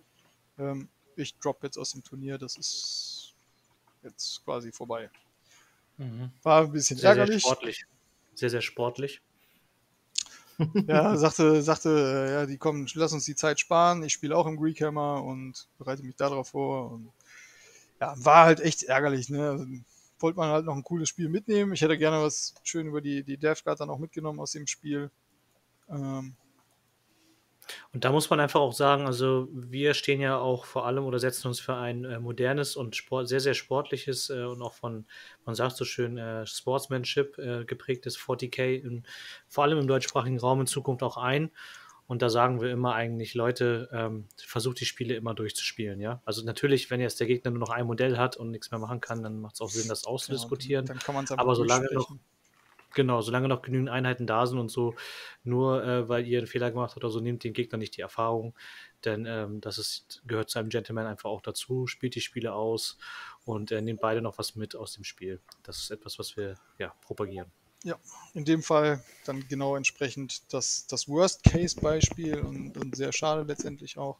Ähm, ich drop jetzt aus dem Turnier, das ist jetzt quasi vorbei. Mhm. War ein bisschen sehr, ärgerlich. Sehr sportlich. Sehr, sehr sportlich. ja, sagte, sagte, äh, ja, die kommen, lass uns die Zeit sparen. Ich spiele auch im Greek Hammer und bereite mich darauf vor. Und ja, war halt echt ärgerlich. Ne? Also, wollte man halt noch ein cooles Spiel mitnehmen. Ich hätte gerne was schön über die, die Death Guard dann auch mitgenommen aus dem Spiel. Ähm, und da muss man einfach auch sagen, also wir stehen ja auch vor allem oder setzen uns für ein äh, modernes und Sport, sehr, sehr sportliches äh, und auch von, man sagt so schön, äh, Sportsmanship äh, geprägtes 40k, in, vor allem im deutschsprachigen Raum in Zukunft auch ein. Und da sagen wir immer eigentlich, Leute, ähm, versucht die Spiele immer durchzuspielen, ja. Also natürlich, wenn jetzt der Gegner nur noch ein Modell hat und nichts mehr machen kann, dann macht es auch Sinn, das auszudiskutieren. Genau, dann kann man es aber solange noch Genau, solange noch genügend Einheiten da sind und so, nur äh, weil ihr einen Fehler gemacht habt oder so, nehmt den Gegner nicht die Erfahrung, denn ähm, das ist, gehört zu einem Gentleman einfach auch dazu, spielt die Spiele aus und äh, nehmt beide noch was mit aus dem Spiel. Das ist etwas, was wir ja, propagieren. Ja, in dem Fall dann genau entsprechend das, das Worst-Case-Beispiel und, und, sehr schade letztendlich auch.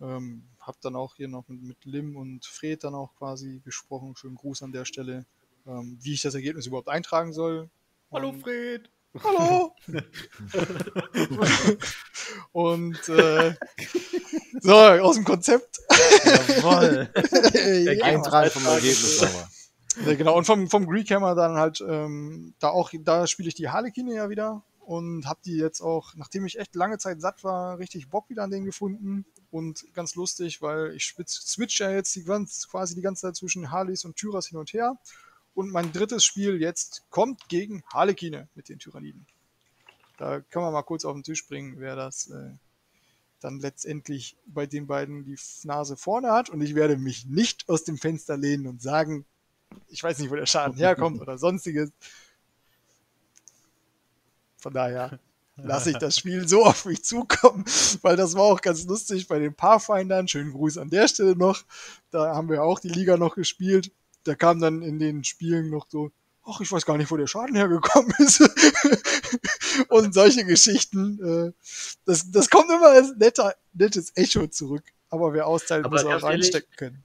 Ähm, hab dann auch hier noch mit, mit Lim und Fred dann auch quasi gesprochen. Schönen Gruß an der Stelle, ähm, wie ich das Ergebnis überhaupt eintragen soll. Hallo Fred. Hallo. und äh, so, aus dem Konzept. Jawoll. ja, Eintrag vom Ergebnis aber. Ja, genau, und vom, vom Greek Hammer dann halt, ähm, da auch, da spiele ich die Harlekine ja wieder und habe die jetzt auch, nachdem ich echt lange Zeit satt war, richtig Bock wieder an den gefunden und ganz lustig, weil ich switch ja jetzt die, quasi die ganze Zeit zwischen Harleys und Tyras hin und her und mein drittes Spiel jetzt kommt gegen Harlekine mit den Tyranniden. Da können wir mal kurz auf den Tisch bringen, wer das äh, dann letztendlich bei den beiden die Nase vorne hat. Und ich werde mich nicht aus dem Fenster lehnen und sagen, ich weiß nicht, wo der Schaden herkommt oder sonstiges. Von daher lasse ich das Spiel so auf mich zukommen, weil das war auch ganz lustig bei den Pathfindern. Schönen Gruß an der Stelle noch. Da haben wir auch die Liga noch gespielt. Da kam dann in den Spielen noch so, ach, ich weiß gar nicht, wo der Schaden hergekommen ist. und solche Geschichten. Äh, das, das kommt immer als netter, nettes Echo zurück. Aber wer austeilt, Aber muss auch reinstecken können.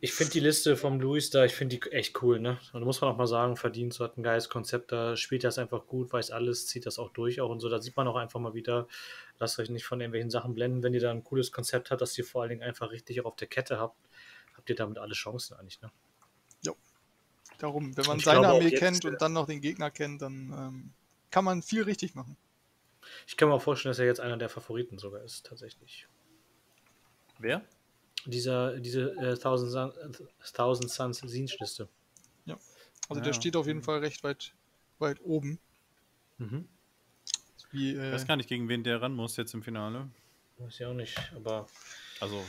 Ich finde die Liste vom Luis da, ich finde die echt cool, ne? Und da muss man auch mal sagen, verdient so hat ein geiles Konzept, da spielt es einfach gut, weiß alles, zieht das auch durch auch und so. Da sieht man auch einfach mal wieder, lasst euch nicht von irgendwelchen Sachen blenden, wenn ihr da ein cooles Konzept habt, das ihr vor allen Dingen einfach richtig auch auf der Kette habt, habt ihr damit alle Chancen eigentlich, ne? Darum, wenn man Ich seine Armee jetzt, kennt äh, und dann noch den Gegner kennt, dann ähm, kann man viel richtig machen. Ich kann mir auch vorstellen, dass er jetzt einer der Favoriten sogar ist, tatsächlich. Wer? Dieser, diese äh, Thousand, Sun, äh, Thousand Suns Siege-Liste. Also Ja. der steht auf jeden Fall recht weit, weit oben. Mhm. Wie, Ich äh, weiß gar nicht, gegen wen der ran muss jetzt im Finale. Weiß ich auch nicht, aber Also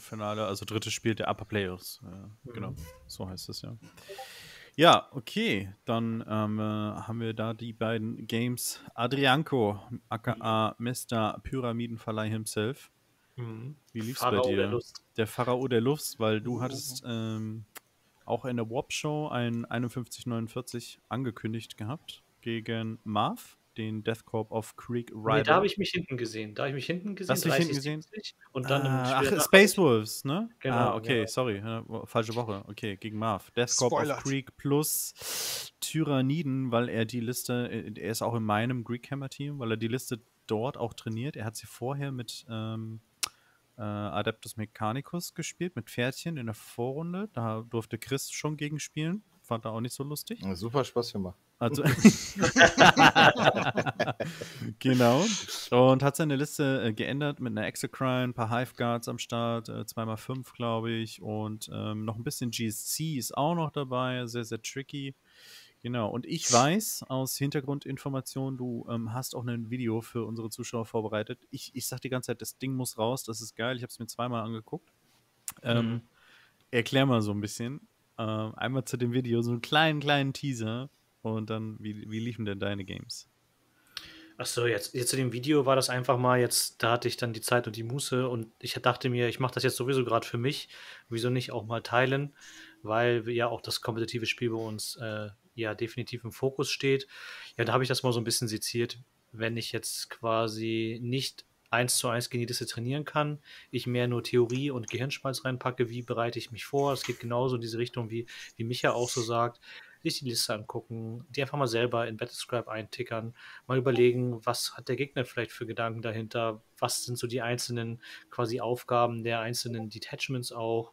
Finale, also drittes Spiel der Upper Playoffs. Äh, Mhm. Genau, so heißt es ja. Ja, okay, dann ähm, äh, haben wir da die beiden Games. Adrianco, aka Mr. Pyramidenverleih himself. mhm. Wie lief's Pharao bei der dir? Lust. Der Pharao der Luft, weil du hattest ähm, auch in der Warp-Show ein 5149 angekündigt gehabt gegen Marv, den Death Corp of Creek Rider. Nee, da habe ich mich hinten gesehen. Da habe ich mich hinten gesehen. Hast du dich hinten gesehen? 30, Und dann ah, ach, Space Wolves, ne? Genau, ah, okay, genau. sorry. ja, wo- falsche Woche. Okay, gegen Marv. Death Corp of. Creek plus Tyranniden, weil er die Liste, äh, er ist auch in meinem Greek Hammer Team, weil er die Liste dort auch trainiert. Er hat sie vorher mit ähm, äh, Adeptus Mechanicus gespielt, mit Pferdchen in der Vorrunde. Da durfte Chris schon gegen spielen. Fand er auch nicht so lustig. Ja, Super Spaß gemacht. Also genau. Und hat seine Liste äh, geändert mit einer Exocrine, ein paar Hive Guards am Start, äh, 2x5, glaube ich. Und ähm, noch ein bisschen GSC ist auch noch dabei. Sehr, sehr tricky. Genau. Und ich weiß aus Hintergrundinformationen, du ähm, hast auch ein Video für unsere Zuschauer vorbereitet. Ich, ich sag die ganze Zeit, das Ding muss raus, das ist geil. Ich habe es mir zweimal angeguckt. Ähm, Mhm. Erklär mal so ein bisschen. Ähm, einmal zu dem Video, so einen kleinen, kleinen Teaser. Und dann, wie, wie liefen denn deine Games? Achso, jetzt, jetzt zu dem Video war das einfach mal, jetzt, da hatte ich dann die Zeit und die Muße und ich dachte mir, ich mache das jetzt sowieso gerade für mich. Wieso nicht auch mal teilen? Weil ja auch das kompetitive Spiel bei uns äh, ja definitiv im Fokus steht. Ja, da habe ich das mal so ein bisschen seziert. Wenn ich jetzt quasi nicht eins zu eins Liste trainieren kann, ich mehr nur Theorie und Gehirnschmalz reinpacke, wie bereite ich mich vor? Es geht genauso in diese Richtung, wie, wie Micha auch so sagt. Sich die Liste angucken, die einfach mal selber in Battlescribe eintickern, mal überlegen, was hat der Gegner vielleicht für Gedanken dahinter, was sind so die einzelnen quasi Aufgaben der einzelnen Detachments auch,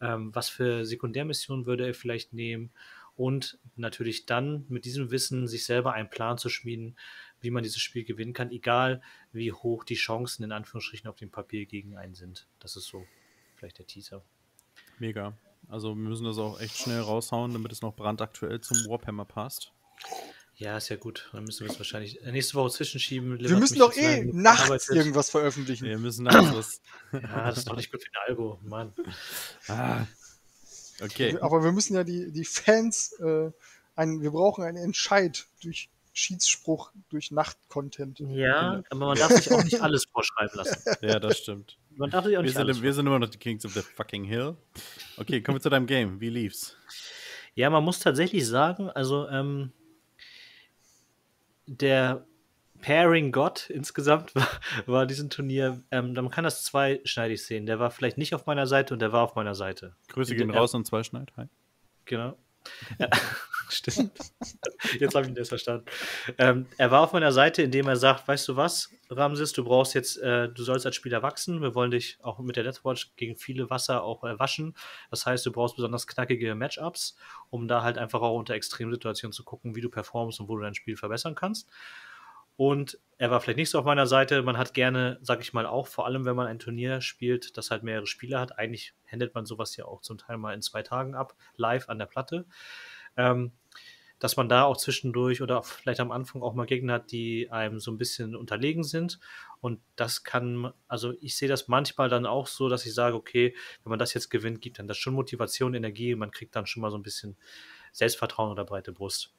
ähm, was für Sekundärmissionen würde er vielleicht nehmen und natürlich dann mit diesem Wissen sich selber einen Plan zu schmieden, wie man dieses Spiel gewinnen kann, egal wie hoch die Chancen in Anführungsstrichen auf dem Papier gegen einen sind. Das ist so vielleicht der Teaser. Mega. Also wir müssen das auch echt schnell raushauen, damit es noch brandaktuell zum Warhammer passt. Ja, ist ja gut. Dann müssen wir es wahrscheinlich äh, nächste Woche zwischenschieben. Liv wir müssen doch eh nachts gearbeitet. irgendwas veröffentlichen. Wir müssen nachts was. Ja, das ist doch nicht gut für den Algo, Mann. ah. Okay. Aber wir müssen ja die, die Fans, äh, ein, wir brauchen einen Entscheid durch Schiedsspruch, durch Nacht-Content. Ja, aber man darf sich auch nicht alles vorschreiben lassen. Ja, das stimmt. Man darf sich auch Wir nicht alles sind, wir sind immer noch die Kings of the fucking Hill. Okay, kommen wir zu deinem Game. Wie lief's? Ja, man muss tatsächlich sagen, also ähm, der Pairing Gott insgesamt war, war diesem Turnier, ähm, man kann das zweischneidig sehen. Der war vielleicht nicht auf meiner Seite und der war auf meiner Seite. Grüße gehen raus und Zweischneid. Hi. Genau. Ja, stimmt. Jetzt habe ich ihn erst verstanden. Ähm, er war auf meiner Seite, indem er sagt, weißt du was, Ramses, du brauchst jetzt, äh, du sollst als Spieler wachsen. Wir wollen dich auch mit der Deathwatch gegen viele Wasser auch äh, waschen. Das heißt, du brauchst besonders knackige Matchups, um da halt einfach auch unter Extremsituationen zu gucken, wie du performst und wo du dein Spiel verbessern kannst. Und er war vielleicht nicht so auf meiner Seite. Man hat gerne, sag ich mal, auch, vor allem wenn man ein Turnier spielt, das halt mehrere Spieler hat. Eigentlich handelt man sowas ja auch zum Teil mal in zwei Tagen ab, live an der Platte. Ähm, dass man da auch zwischendurch oder vielleicht am Anfang auch mal Gegner hat, die einem so ein bisschen unterlegen sind. Und das kann, also ich sehe das manchmal dann auch so, dass ich sage, okay, wenn man das jetzt gewinnt, gibt dann das schon Motivation, Energie, man kriegt dann schon mal so ein bisschen Selbstvertrauen oder breite Brust.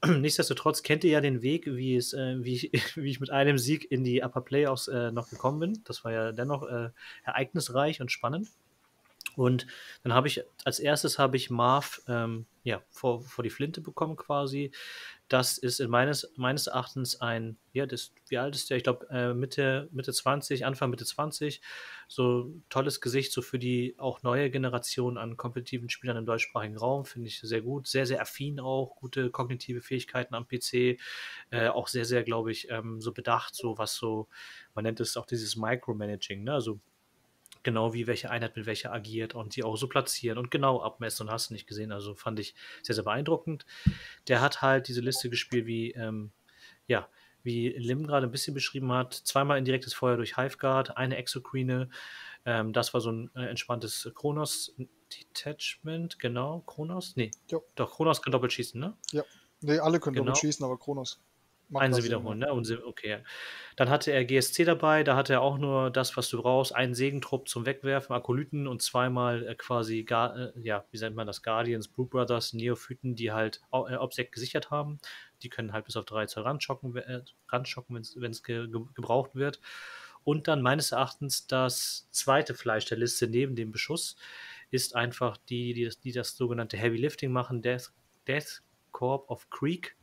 nichtsdestotrotz kennt ihr ja den Weg, wie, es, äh, wie, ich, wie ich mit einem Sieg in die Upper Playoffs äh, noch gekommen bin. Das war ja dennoch äh, ereignisreich und spannend. Und dann habe ich als erstes habe ich Marv ähm, ja, vor, vor die Flinte bekommen quasi. Das ist in meines, meines Erachtens ein, ja, das, wie alt ist der? Ich glaube äh, Mitte, Mitte 20, Anfang Mitte 20. So tolles Gesicht, so für die auch neue Generation an kompetitiven Spielern im deutschsprachigen Raum, finde ich sehr gut. Sehr, sehr affin auch, gute kognitive Fähigkeiten am PC. Äh, auch sehr, sehr, glaube ich, ähm, so bedacht, so was so, man nennt es auch dieses Micromanaging, ne? Also genau wie welche Einheit mit welcher agiert und die auch so platzieren und genau abmessen und hast du nicht gesehen. Also fand ich sehr, sehr beeindruckend. Der hat halt diese Liste gespielt, wie, ähm, ja, wie Lim gerade ein bisschen beschrieben hat. Zweimal indirektes Feuer durch Hiveguard, eine Exocrine. Ähm, das war so ein äh, entspanntes Kronos Detachment, genau. Kronos? Nee. Jo. Doch, Kronos kann doppelt schießen, ne? Ja. Nee, alle können genau. doppelt schießen, aber Kronos. Einen sie wiederholen, ne? Und okay. Dann hatte er GSC dabei, da hatte er auch nur das, was du brauchst, einen Segentrupp zum Wegwerfen, Akolyten und zweimal äh, quasi, äh, ja, wie nennt man das, Guardians, Blue Brothers, Neophyten, die halt äh, Obsec gesichert haben. Die können halt bis auf drei Zoll ranschocken, äh, ranschocken wenn es ge ge gebraucht wird. Und dann meines Erachtens das zweite Fleisch der Liste neben dem Beschuss ist einfach die, die das, die das sogenannte Heavy Lifting machen, Death, Death Corp of Creek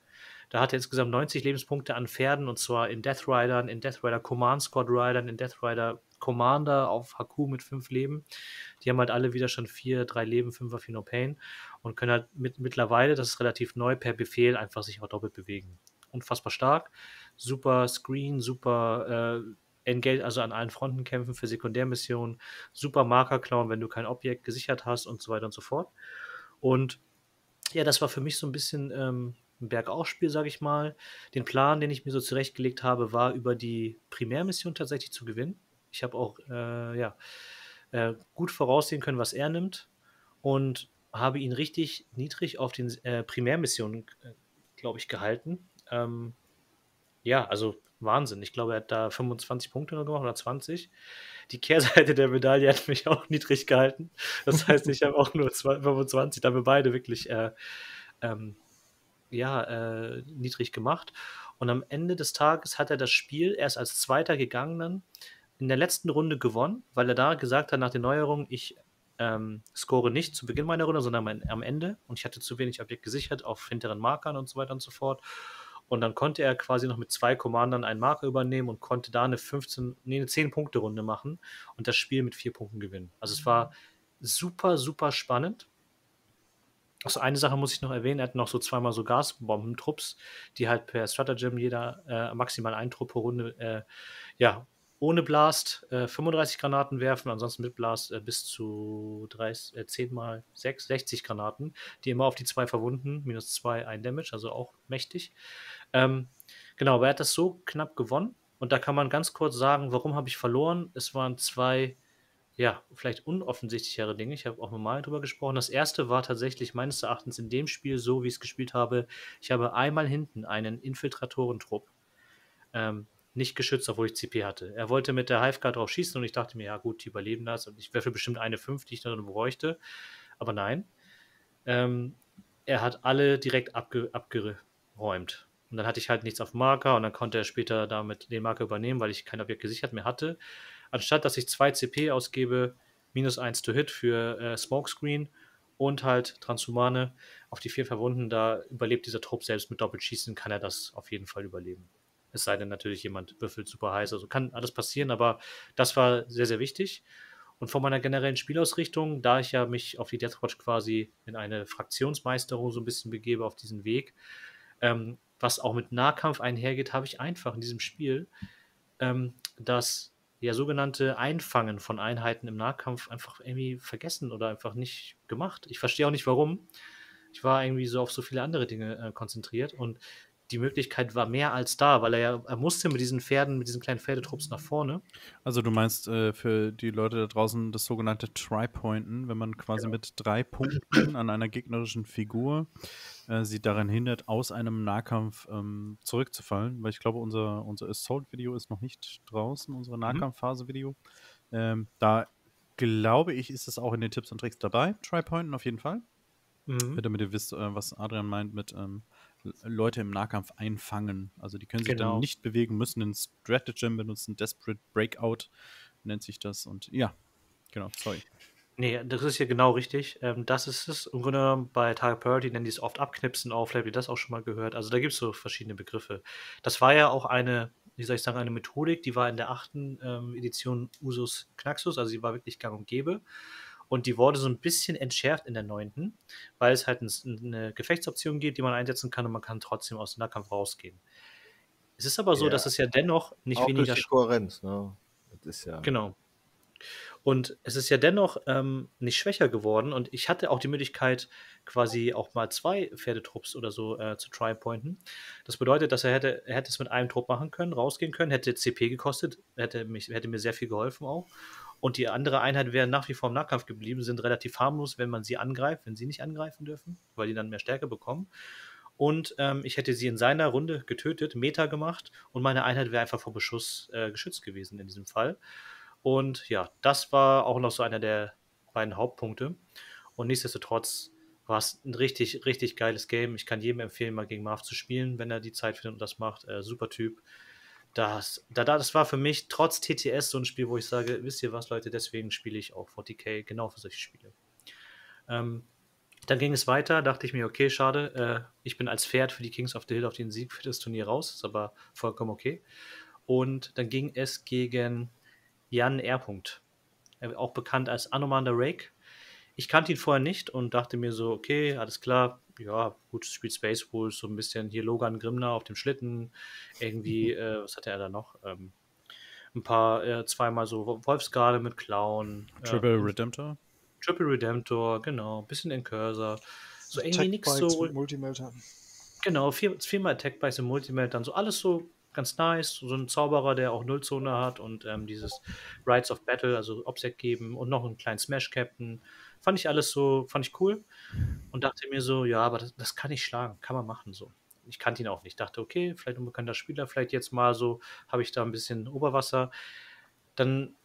da hat er insgesamt 90 Lebenspunkte an Pferden und zwar in Death Riders, in Death Rider Command Squad Riders, in Death Rider Commander auf Haku mit 5 Leben. Die haben halt alle wieder schon 4, 3 Leben, 5 auf No Pain und können halt mit, mittlerweile, das ist relativ neu, per Befehl einfach sich auch doppelt bewegen. Unfassbar stark. Super Screen, super äh, Engage, also an allen Fronten kämpfen für Sekundärmissionen, super Marker klauen, wenn du kein Objekt gesichert hast und so weiter und so fort. Und ja, das war für mich so ein bisschen ähm, Bergaufspiel, sage ich mal. Den Plan, den ich mir so zurechtgelegt habe, war über die Primärmission tatsächlich zu gewinnen. Ich habe auch äh, ja, äh, gut voraussehen können, was er nimmt und habe ihn richtig niedrig auf den äh, Primärmissionen, äh, glaube ich, gehalten. Ähm, ja, also Wahnsinn. Ich glaube, er hat da 25 Punkte gemacht oder 20. Die Kehrseite der Medaille hat mich auch niedrig gehalten. Das heißt, ich habe auch nur 25, da wir beide wirklich äh, ähm, ja, äh, niedrig gemacht. Und am Ende des Tages hat er das Spiel erst als Zweiter gegangenen in der letzten Runde gewonnen, weil er da gesagt hat nach den Neuerungen, ich ähm, score nicht zu Beginn meiner Runde, sondern am Ende. Und ich hatte zu wenig Objekt gesichert auf hinteren Markern und so weiter und so fort. Und dann konnte er quasi noch mit zwei Commandern einen Marker übernehmen und konnte da eine 15, nee, eine 10-Punkte-Runde machen und das Spiel mit vier Punkten gewinnen. Also es war super, super spannend. Achso, eine Sache muss ich noch erwähnen, er hat noch so zweimal so Gasbombentrupps, die halt per Stratagem jeder äh, maximal ein Trupp pro Runde, äh, ja, ohne Blast äh, 35 Granaten werfen, ansonsten mit Blast äh, bis zu 30, 10 äh, mal 6, 60 Granaten, die immer auf die zwei verwunden, minus 2, ein Damage, also auch mächtig. Ähm, genau, aber er hat das so knapp gewonnen und da kann man ganz kurz sagen, warum habe ich verloren? Es waren zwei ja, vielleicht unoffensichtlichere Dinge. Ich habe auch normal drüber gesprochen. Das erste war tatsächlich meines Erachtens in dem Spiel so, wie ich es gespielt habe. Ich habe einmal hinten einen Infiltratorentrupp ähm, nicht geschützt, obwohl ich CP hatte. Er wollte mit der Hiveguard drauf schießen und ich dachte mir, ja gut, die überleben das und ich werfe bestimmt eine 5, die ich dann bräuchte. Aber nein. Ähm, er hat alle direkt abge abgeräumt. Und dann hatte ich halt nichts auf Marker und dann konnte er später damit den Marker übernehmen, weil ich kein Objekt gesichert mehr hatte anstatt dass ich 2 CP ausgebe, minus 1 to hit für äh, Smokescreen und halt Transhumane auf die vier Verwunden, da überlebt dieser Trupp selbst mit Doppelschießen, kann er das auf jeden Fall überleben. Es sei denn natürlich, jemand würfelt super heiß, also kann alles passieren, aber das war sehr, sehr wichtig. Und von meiner generellen Spielausrichtung, da ich ja mich auf die Deathwatch quasi in eine Fraktionsmeisterung so ein bisschen begebe auf diesen Weg, ähm, was auch mit Nahkampf einhergeht, habe ich einfach in diesem Spiel ähm, das ja sogenannte Einfangen von Einheiten im Nahkampf einfach irgendwie vergessen oder einfach nicht gemacht. Ich verstehe auch nicht warum. Ich war irgendwie so auf so viele andere Dinge äh, konzentriert und die Möglichkeit war mehr als da, weil er ja, er musste mit diesen Pferden, mit diesen kleinen Pferdetrupps nach vorne. Also du meinst äh, für die Leute da draußen das sogenannte Try-Pointen, wenn man quasi genau. mit drei Punkten an einer gegnerischen Figur äh, sie daran hindert, aus einem Nahkampf ähm, zurückzufallen, weil ich glaube, unser, unser Assault-Video ist noch nicht draußen, unsere mhm. Nahkampfphase-Video. Ähm, da glaube ich, ist es auch in den Tipps und Tricks dabei, Try-Pointen auf jeden Fall. Mhm. Damit ihr wisst, äh, was Adrian meint mit ähm, Leute im Nahkampf einfangen. Also die können sich Genau. dann nicht bewegen, müssen einen Stratagem benutzen, Desperate Breakout nennt sich das. Und ja, genau, sorry. Nee, das ist ja genau richtig. Ähm, das ist es. Im Grunde genommen bei Target Priority nennen die es oft Abknipsen auf. Vielleicht habt ihr das auch schon mal gehört. Also da gibt es so verschiedene Begriffe. Das war ja auch eine, wie soll ich sagen, eine Methodik, die war in der achten ähm, Edition Usus Knaxus. Also sie war wirklich gang und gäbe. Und die wurde so ein bisschen entschärft in der neunten, weil es halt ein, eine Gefechtsoption gibt, die man einsetzen kann und man kann trotzdem aus dem Nahkampf rausgehen. Es ist aber so, Ja. dass es ja dennoch nicht Auch weniger durch die Kohärenz, ne? Das ist ja. Genau. Und es ist ja dennoch ähm, nicht schwächer geworden. Und ich hatte auch die Möglichkeit, quasi auch mal zwei Pferdetrupps oder so äh, zu try-pointen. Das bedeutet, dass er hätte, er hätte es mit einem Trupp machen können, rausgehen können, hätte CP gekostet, hätte, mich, hätte mir sehr viel geholfen auch. Und die andere Einheit wäre nach wie vor im Nahkampf geblieben, sind relativ harmlos, wenn man sie angreift, wenn sie nicht angreifen dürfen, weil die dann mehr Stärke bekommen. Und ähm, ich hätte sie in seiner Runde getötet, Meta gemacht und meine Einheit wäre einfach vor Beschuss äh, geschützt gewesen in diesem Fall. Und ja, das war auch noch so einer der beiden Hauptpunkte. Und nichtsdestotrotz war es ein richtig, richtig geiles Game. Ich kann jedem empfehlen, mal gegen Marv zu spielen, wenn er die Zeit findet und das macht. Äh, super Typ. Das, da, das war für mich trotz TTS so ein Spiel, wo ich sage, wisst ihr was, Leute, deswegen spiele ich auch 40k, genau für solche Spiele. Ähm, dann ging es weiter, dachte ich mir, okay, schade, äh, ich bin als Pferd für die Kings of the Hill auf den Sieg für das Turnier raus, ist aber vollkommen okay. Und dann ging es gegen Jan R. Äh, auch bekannt als Anomander Rake. Ich kannte ihn vorher nicht und dachte mir so, okay, alles klar, ja, gut, spielt Space Wolves, so ein bisschen hier Logan Grimner auf dem Schlitten, irgendwie, äh, was hatte er da noch? Ähm, ein paar, äh, zweimal so Wolfsgarde mit Clown. Triple äh, Redemptor. Triple Redemptor, genau, bisschen Incursor. So irgendwie nichts so. mit Multimelter. Genau, vier, viermal Attack Bikes im Multimate, dann so alles so ganz nice. So ein Zauberer, der auch Nullzone hat und ähm, dieses Rides of Battle, also Obsec geben und noch einen kleinen Smash Captain. Fand ich alles so, fand ich cool und dachte mir so, ja, aber das, das kann ich schlagen, kann man machen so. Ich kannte ihn auch nicht. Dachte, okay, vielleicht unbekannter Spieler, vielleicht jetzt mal so, habe ich da ein bisschen Oberwasser. Dann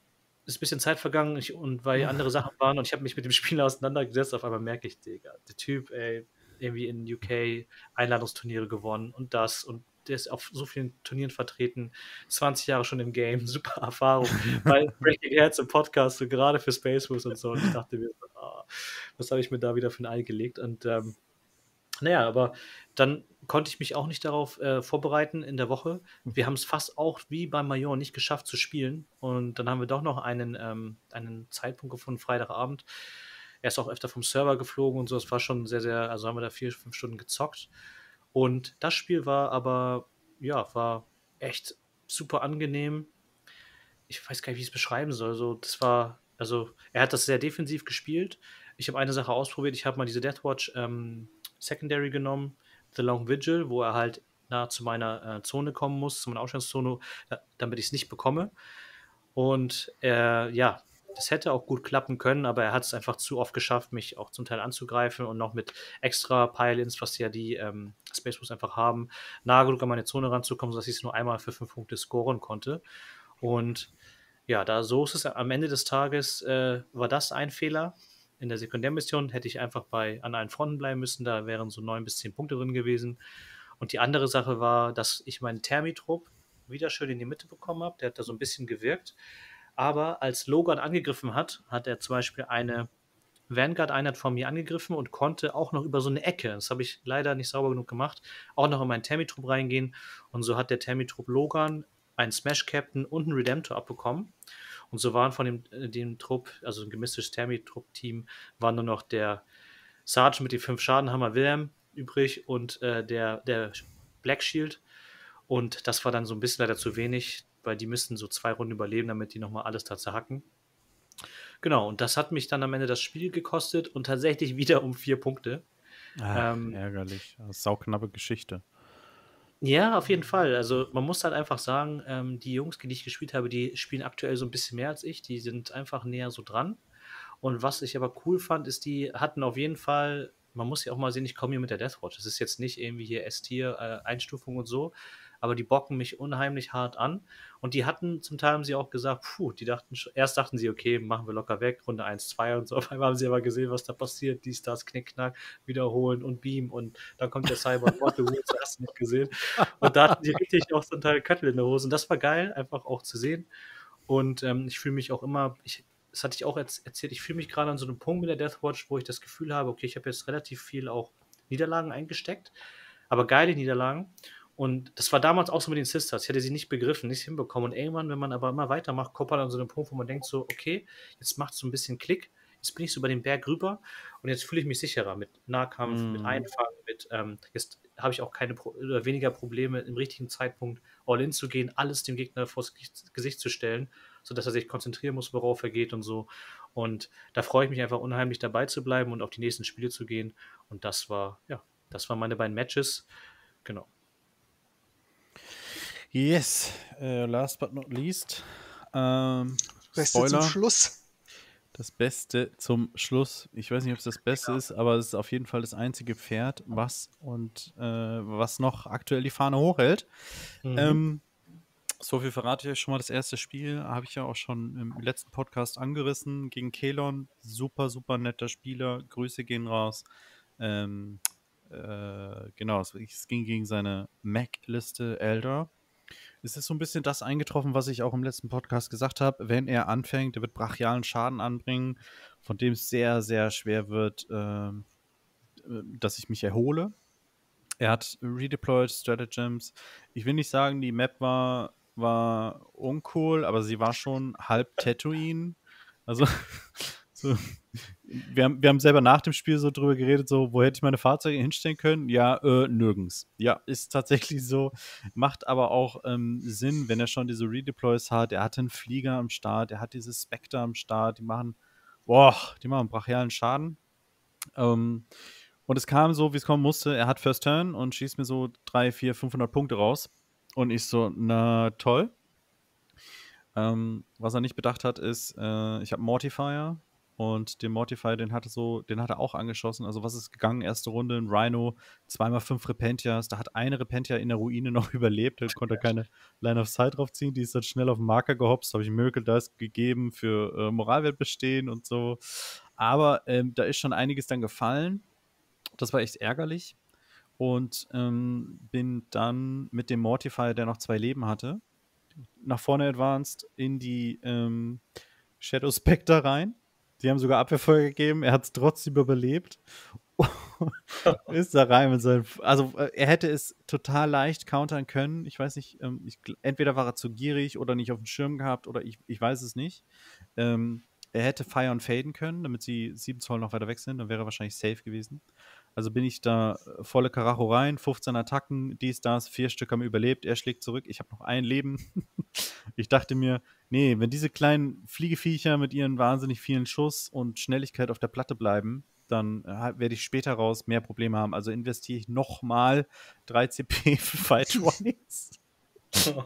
ist ein bisschen Zeit vergangen ich, und weil andere Sachen waren und ich habe mich mit dem Spiel auseinandergesetzt, auf einmal merke ich, Digga, der Typ, ey, irgendwie in UK Einladungsturniere gewonnen und das und der ist auf so vielen Turnieren vertreten, 20 Jahre schon im Game, super Erfahrung, weil Breaking Heads im Podcast, so gerade für Space Wars und so und ich dachte mir, ah, was habe ich mir da wieder für ein Ei gelegt und ähm, naja, aber dann konnte ich mich auch nicht darauf äh, vorbereiten in der Woche. Wir haben es fast auch wie beim Major nicht geschafft zu spielen. Und dann haben wir doch noch einen, ähm, einen Zeitpunkt gefunden, Freitagabend. Er ist auch öfter vom Server geflogen und so. Es war schon sehr, sehr, also haben wir da vier, fünf Stunden gezockt. Und das Spiel war aber, ja, war echt super angenehm. Ich weiß gar nicht, wie ich es beschreiben soll. So, das war, also, er hat das sehr defensiv gespielt. Ich habe eine Sache ausprobiert. Ich habe mal diese Deathwatch ähm, Secondary genommen, The Long Vigil, wo er halt nah zu meiner äh, Zone kommen muss, zu meiner Ausgangszone, da, damit ich es nicht bekomme. Und äh, ja, das hätte auch gut klappen können, aber er hat es einfach zu oft geschafft, mich auch zum Teil anzugreifen und noch mit extra Pile-Ins, was ja die ähm, Space Boost einfach haben, nahe genug an meine Zone ranzukommen, sodass ich es nur einmal für fünf Punkte scoren konnte. Und ja, da so ist es am Ende des Tages, äh, war das ein Fehler. In der Sekundärmission hätte ich einfach bei an allen Fronten bleiben müssen, da wären so neun bis zehn Punkte drin gewesen. Und die andere Sache war, dass ich meinen Thermitrupp wieder schön in die Mitte bekommen habe. Der hat da so ein bisschen gewirkt. Aber als Logan angegriffen hat, hat er zum Beispiel eine Vanguard-Einheit von mir angegriffen und konnte auch noch über so eine Ecke, das habe ich leider nicht sauber genug gemacht, auch noch in meinen Thermitrupp reingehen. Und so hat der Thermitrupp Logan einen Smash-Captain und einen Redemptor abbekommen. Und so waren von dem, äh, dem Trupp, also ein gemischtes Thermitrupp-Team, waren nur noch der Sergeant mit den fünf Schadenhammer Wilhelm übrig und äh, der, der Black Shield. Und das war dann so ein bisschen leider zu wenig, weil die müssten so zwei Runden überleben, damit die nochmal alles da zerhacken. Genau, und das hat mich dann am Ende das Spiel gekostet und tatsächlich wieder um vier Punkte. Ah, Ähm, ärgerlich. Sauknappe Geschichte. Ja, auf jeden Fall. Also man muss halt einfach sagen, ähm, die Jungs, die ich gespielt habe, die spielen aktuell so ein bisschen mehr als ich. Die sind einfach näher so dran. Und was ich aber cool fand, ist, die hatten auf jeden Fall, man muss ja auch mal sehen, ich komme hier mit der Deathwatch. Das ist jetzt nicht irgendwie hier S-Tier, äh, Einstufung und so. Aber die bocken mich unheimlich hart an. Und die hatten, zum Teil haben sie auch gesagt, puh, die dachten, erst dachten sie, okay, machen wir locker weg, Runde 1, 2 und so. Auf einmal haben sie aber gesehen, was da passiert, dies, das, Knickknack, wiederholen und Beam und dann kommt der Cyber und Water Wheels, hast nicht gesehen. Und da hatten die richtig auch so ein Teil Köttel in der Hose und das war geil, einfach auch zu sehen. Und ähm, ich fühle mich auch immer, ich, das hatte ich auch erzählt, ich fühle mich gerade an so einem Punkt mit der Deathwatch, wo ich das Gefühl habe, okay, ich habe jetzt relativ viel auch Niederlagen eingesteckt, aber geile Niederlagen. Und das war damals auch so mit den Sisters. Ich hatte sie nicht begriffen, nicht hinbekommen. Und irgendwann, wenn man aber immer weitermacht, kommt man an so einen Punkt, wo man denkt so, okay, jetzt macht es so ein bisschen Klick. Jetzt bin ich so über den Berg rüber und jetzt fühle ich mich sicherer mit Nahkampf, mm. mit Einfangen, mit ähm, jetzt habe ich auch keine Pro oder weniger Probleme, im richtigen Zeitpunkt all in zu gehen, alles dem Gegner vors Gesicht zu stellen, sodass er sich konzentrieren muss, worauf er geht und so. Und da freue ich mich einfach unheimlich dabei zu bleiben und auf die nächsten Spiele zu gehen. Und das war, ja, das waren meine beiden Matches. Genau. Yes, uh, last but not least. Ähm, Beste Spoiler. zum Schluss. Das Beste zum Schluss. Ich weiß nicht, ob es das Beste ja. ist, aber es ist auf jeden Fall das einzige Pferd, was und äh, was noch aktuell die Fahne hochhält. Mhm. Ähm, so viel verrate ich euch schon mal. Das erste Spiel habe ich ja auch schon im letzten Podcast angerissen gegen Kelon. Super, super netter Spieler. Grüße gehen raus. Ähm, äh, genau, es ging gegen seine Mac-Liste Elder es ist so ein bisschen das eingetroffen, was ich auch im letzten Podcast gesagt habe. Wenn er anfängt, er wird brachialen Schaden anbringen, von dem es sehr, sehr schwer wird, äh, dass ich mich erhole. Er hat redeployed Stratagems. Ich will nicht sagen, die Map war, war uncool, aber sie war schon halb Tatooine. Also so, wir, haben, wir haben selber nach dem Spiel so drüber geredet, so, wo hätte ich meine Fahrzeuge hinstellen können? Ja, äh, nirgends. Ja, ist tatsächlich so. Macht aber auch ähm, Sinn, wenn er schon diese Redeploys hat. Er hat einen Flieger am Start, er hat diese Spectre am Start, die machen, boah, die machen brachialen Schaden. Ähm, und es kam so, wie es kommen musste. Er hat First Turn und schießt mir so 3, 4, 500 Punkte raus. Und ich so, na toll. Ähm, was er nicht bedacht hat, ist, äh, ich habe Mortifier, und den Mortify, den hatte so, den hat er auch angeschossen. Also was ist gegangen? Erste Runde, ein Rhino, zweimal fünf Repentias. Da hat eine Repentia in der Ruine noch überlebt. Da konnte er keine Line of Sight draufziehen. Die ist dann schnell auf den Marker gehopst. Habe ich Miracle Dice gegeben für äh, Moralwert bestehen und so. Aber ähm, da ist schon einiges dann gefallen. Das war echt ärgerlich. Und ähm, bin dann mit dem Mortifier, der noch zwei Leben hatte, nach vorne advanced in die ähm, Shadow Spectre rein die haben sogar Abwehrfeuer gegeben. Er hat es trotzdem überlebt. ist da rein mit seinem. Also, äh, er hätte es total leicht countern können. Ich weiß nicht, ähm, ich, entweder war er zu gierig oder nicht auf dem Schirm gehabt oder ich, ich weiß es nicht. Ähm, er hätte Fire und Faden können, damit sie 7 Zoll noch weiter weg sind. Dann wäre er wahrscheinlich safe gewesen. Also bin ich da äh, volle Karacho rein, 15 Attacken, dies, das, vier Stück haben überlebt, er schlägt zurück, ich habe noch ein Leben. ich dachte mir, nee, wenn diese kleinen Fliegeviecher mit ihren wahnsinnig vielen Schuss und Schnelligkeit auf der Platte bleiben, dann äh, werde ich später raus mehr Probleme haben. Also investiere ich nochmal 3 CP für Fight Twice.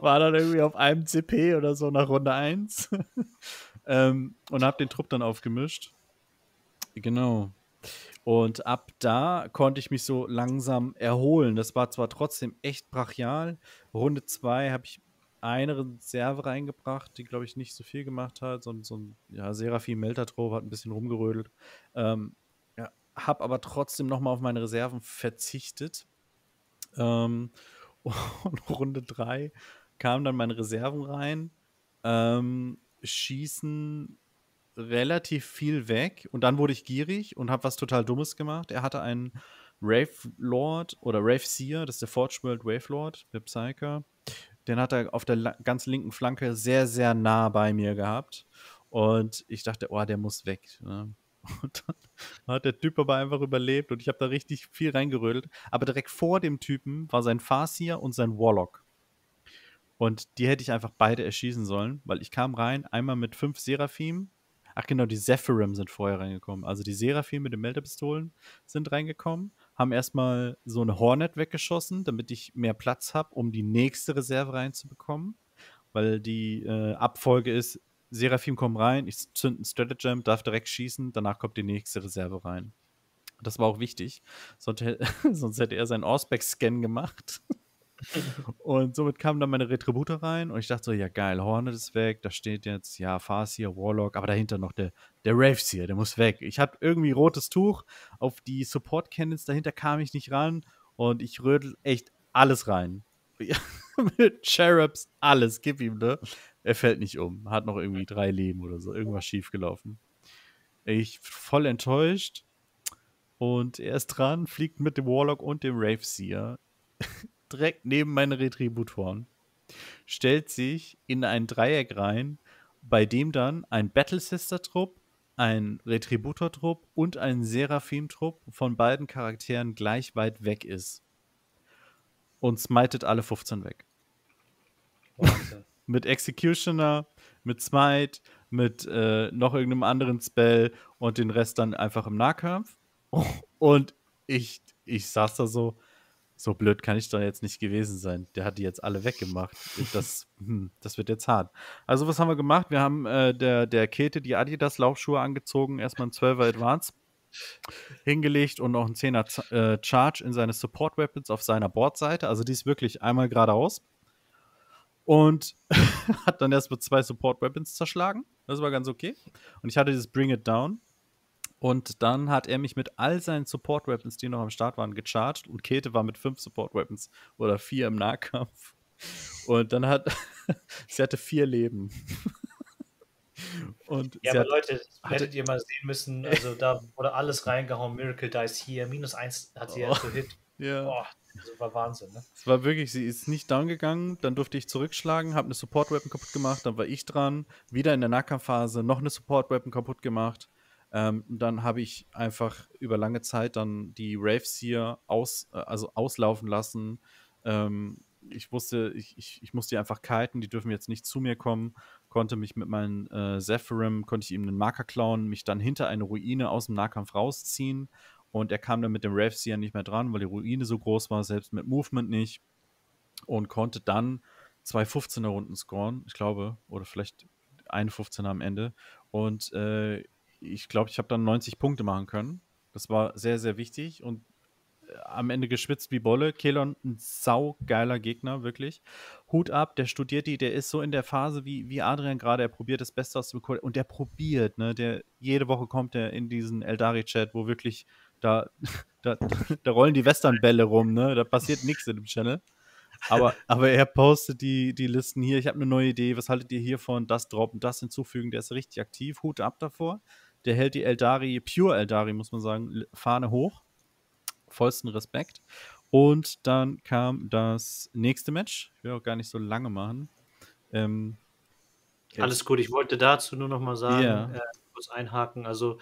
War dann irgendwie auf einem CP oder so nach Runde 1. ähm, und habe den Trupp dann aufgemischt. Genau. Und ab da konnte ich mich so langsam erholen. Das war zwar trotzdem echt brachial. Runde 2 habe ich eine Reserve reingebracht, die, glaube ich, nicht so viel gemacht hat. So, so ein ja, Seraphim Meltatro hat ein bisschen rumgerödelt. Ähm, ja, habe aber trotzdem nochmal auf meine Reserven verzichtet. Ähm, und Runde 3 kamen dann meine Reserven rein. Ähm, schießen relativ viel weg und dann wurde ich gierig und habe was total Dummes gemacht. Er hatte einen Wraith Lord oder Wraith Seer, das ist der Forge World Wraith Lord, der Psyker. Den hat er auf der ganz linken Flanke sehr, sehr nah bei mir gehabt. Und ich dachte, oh, der muss weg. Ne? Und dann hat der Typ aber einfach überlebt und ich habe da richtig viel reingerödelt. Aber direkt vor dem Typen war sein Farseer und sein Warlock. Und die hätte ich einfach beide erschießen sollen, weil ich kam rein, einmal mit fünf Seraphim Ach genau, die Zephyrim sind vorher reingekommen. Also die Seraphim mit den Melterpistolen sind reingekommen, haben erstmal so eine Hornet weggeschossen, damit ich mehr Platz habe, um die nächste Reserve reinzubekommen. Weil die äh, Abfolge ist, Seraphim kommen rein, ich zünd ein Stratagem, darf direkt schießen, danach kommt die nächste Reserve rein. Das war auch wichtig, sonst, sonst hätte er seinen Auspex-Scan gemacht. Und somit kam dann meine Retributor rein und ich dachte so, ja geil, Hornet ist weg, da steht jetzt, ja, Farseer, Warlock, aber dahinter noch der, der Raveseer, der muss weg. Ich hatte irgendwie rotes Tuch, auf die Support Cannons dahinter kam ich nicht ran und ich rödel echt alles rein. Mit Cherubs, alles, gib ihm, ne? Er fällt nicht um, hat noch irgendwie drei Leben oder so, irgendwas schief gelaufen. Ich voll enttäuscht und er ist dran, fliegt mit dem Warlock und dem Raveseer direkt neben meine Retributoren, stellt sich in ein Dreieck rein, bei dem dann ein Battle Sister Trupp, ein Retributor Trupp und ein Seraphim Trupp von beiden Charakteren gleich weit weg ist. Und smitet alle 15 weg. Mit Executioner, mit Smite, mit äh, noch irgendeinem anderen Spell und den Rest dann einfach im Nahkampf. Und ich, ich saß da so, so blöd kann ich doch jetzt nicht gewesen sein. Der hat die jetzt alle weggemacht. Das, hm, das wird jetzt hart. Also, was haben wir gemacht? Wir haben äh, der, der Käthe die Adidas-Laufschuhe angezogen, erstmal ein 12er Advance hingelegt und noch ein 10er Z- äh, Charge in seine Support Weapons auf seiner Bordseite. Also, die ist wirklich einmal geradeaus. Und hat dann erst mit zwei Support Weapons zerschlagen. Das war ganz okay. Und ich hatte dieses Bring It Down. Und dann hat er mich mit all seinen Support Weapons, die noch am Start waren, gecharged. Und Käthe war mit fünf Support Weapons oder vier im Nahkampf. Und dann hat sie hatte vier Leben. Und Ja, aber hat, Leute, hatte- hättet ihr mal sehen müssen. Also da wurde alles reingehauen. Miracle Dice hier. Minus eins hat sie ja Oh. zu Hit. ja. Boah, das war Wahnsinn, ne? Es war wirklich, sie ist nicht down gegangen, dann durfte ich zurückschlagen, habe eine Support Weapon kaputt gemacht, dann war ich dran, wieder in der Nahkampfphase noch eine Support Weapon kaputt gemacht. Ähm, dann habe ich einfach über lange Zeit dann die Raveseer aus, äh, also auslaufen lassen. Ähm, ich wusste, ich, ich, ich musste die einfach kiten, die dürfen jetzt nicht zu mir kommen. Konnte mich mit meinem äh, Zephyrim, konnte ich ihm einen Marker klauen, mich dann hinter eine Ruine aus dem Nahkampf rausziehen. Und er kam dann mit dem Raveseer nicht mehr dran, weil die Ruine so groß war, selbst mit Movement nicht. Und konnte dann zwei 15er Runden scoren, ich glaube, oder vielleicht eine 15er am Ende. Und äh, ich glaube, ich habe dann 90 Punkte machen können. Das war sehr, sehr wichtig und äh, am Ende geschwitzt wie Bolle. Kelon, ein saugeiler Gegner, wirklich. Hut ab, der studiert die, der ist so in der Phase wie, wie Adrian gerade, er probiert das Beste aus dem Code und der probiert, ne, der, jede Woche kommt er in diesen Eldari-Chat, wo wirklich, da, da, da rollen die Westernbälle rum, ne, da passiert nichts in dem Channel. Aber, aber er postet die, die Listen hier. Ich habe eine neue Idee. Was haltet ihr hiervon? Das droppen, das hinzufügen. Der ist richtig aktiv. Hut ab davor. Der hält die Eldari, Pure Eldari, muss man sagen, Fahne hoch. Vollsten Respekt. Und dann kam das nächste Match. Ich will auch gar nicht so lange machen. Ähm, Alles gut, ich wollte dazu nur noch mal sagen, Ja. äh, kurz einhaken. Also,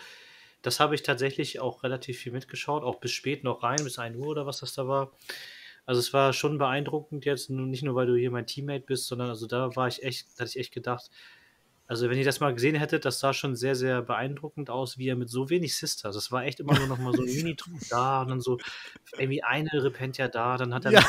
das habe ich tatsächlich auch relativ viel mitgeschaut, auch bis spät noch rein, bis 1 Uhr oder was das da war. Also, es war schon beeindruckend jetzt, nicht nur, weil du hier mein Teammate bist, sondern also da war ich echt, da hatte ich echt gedacht, also wenn ihr das mal gesehen hättet, das sah schon sehr, sehr beeindruckend aus, wie er mit so wenig Sisters, das war echt immer nur noch mal so ein Mini-Trupp da und dann so irgendwie eine Repentia da, dann hat er Ja.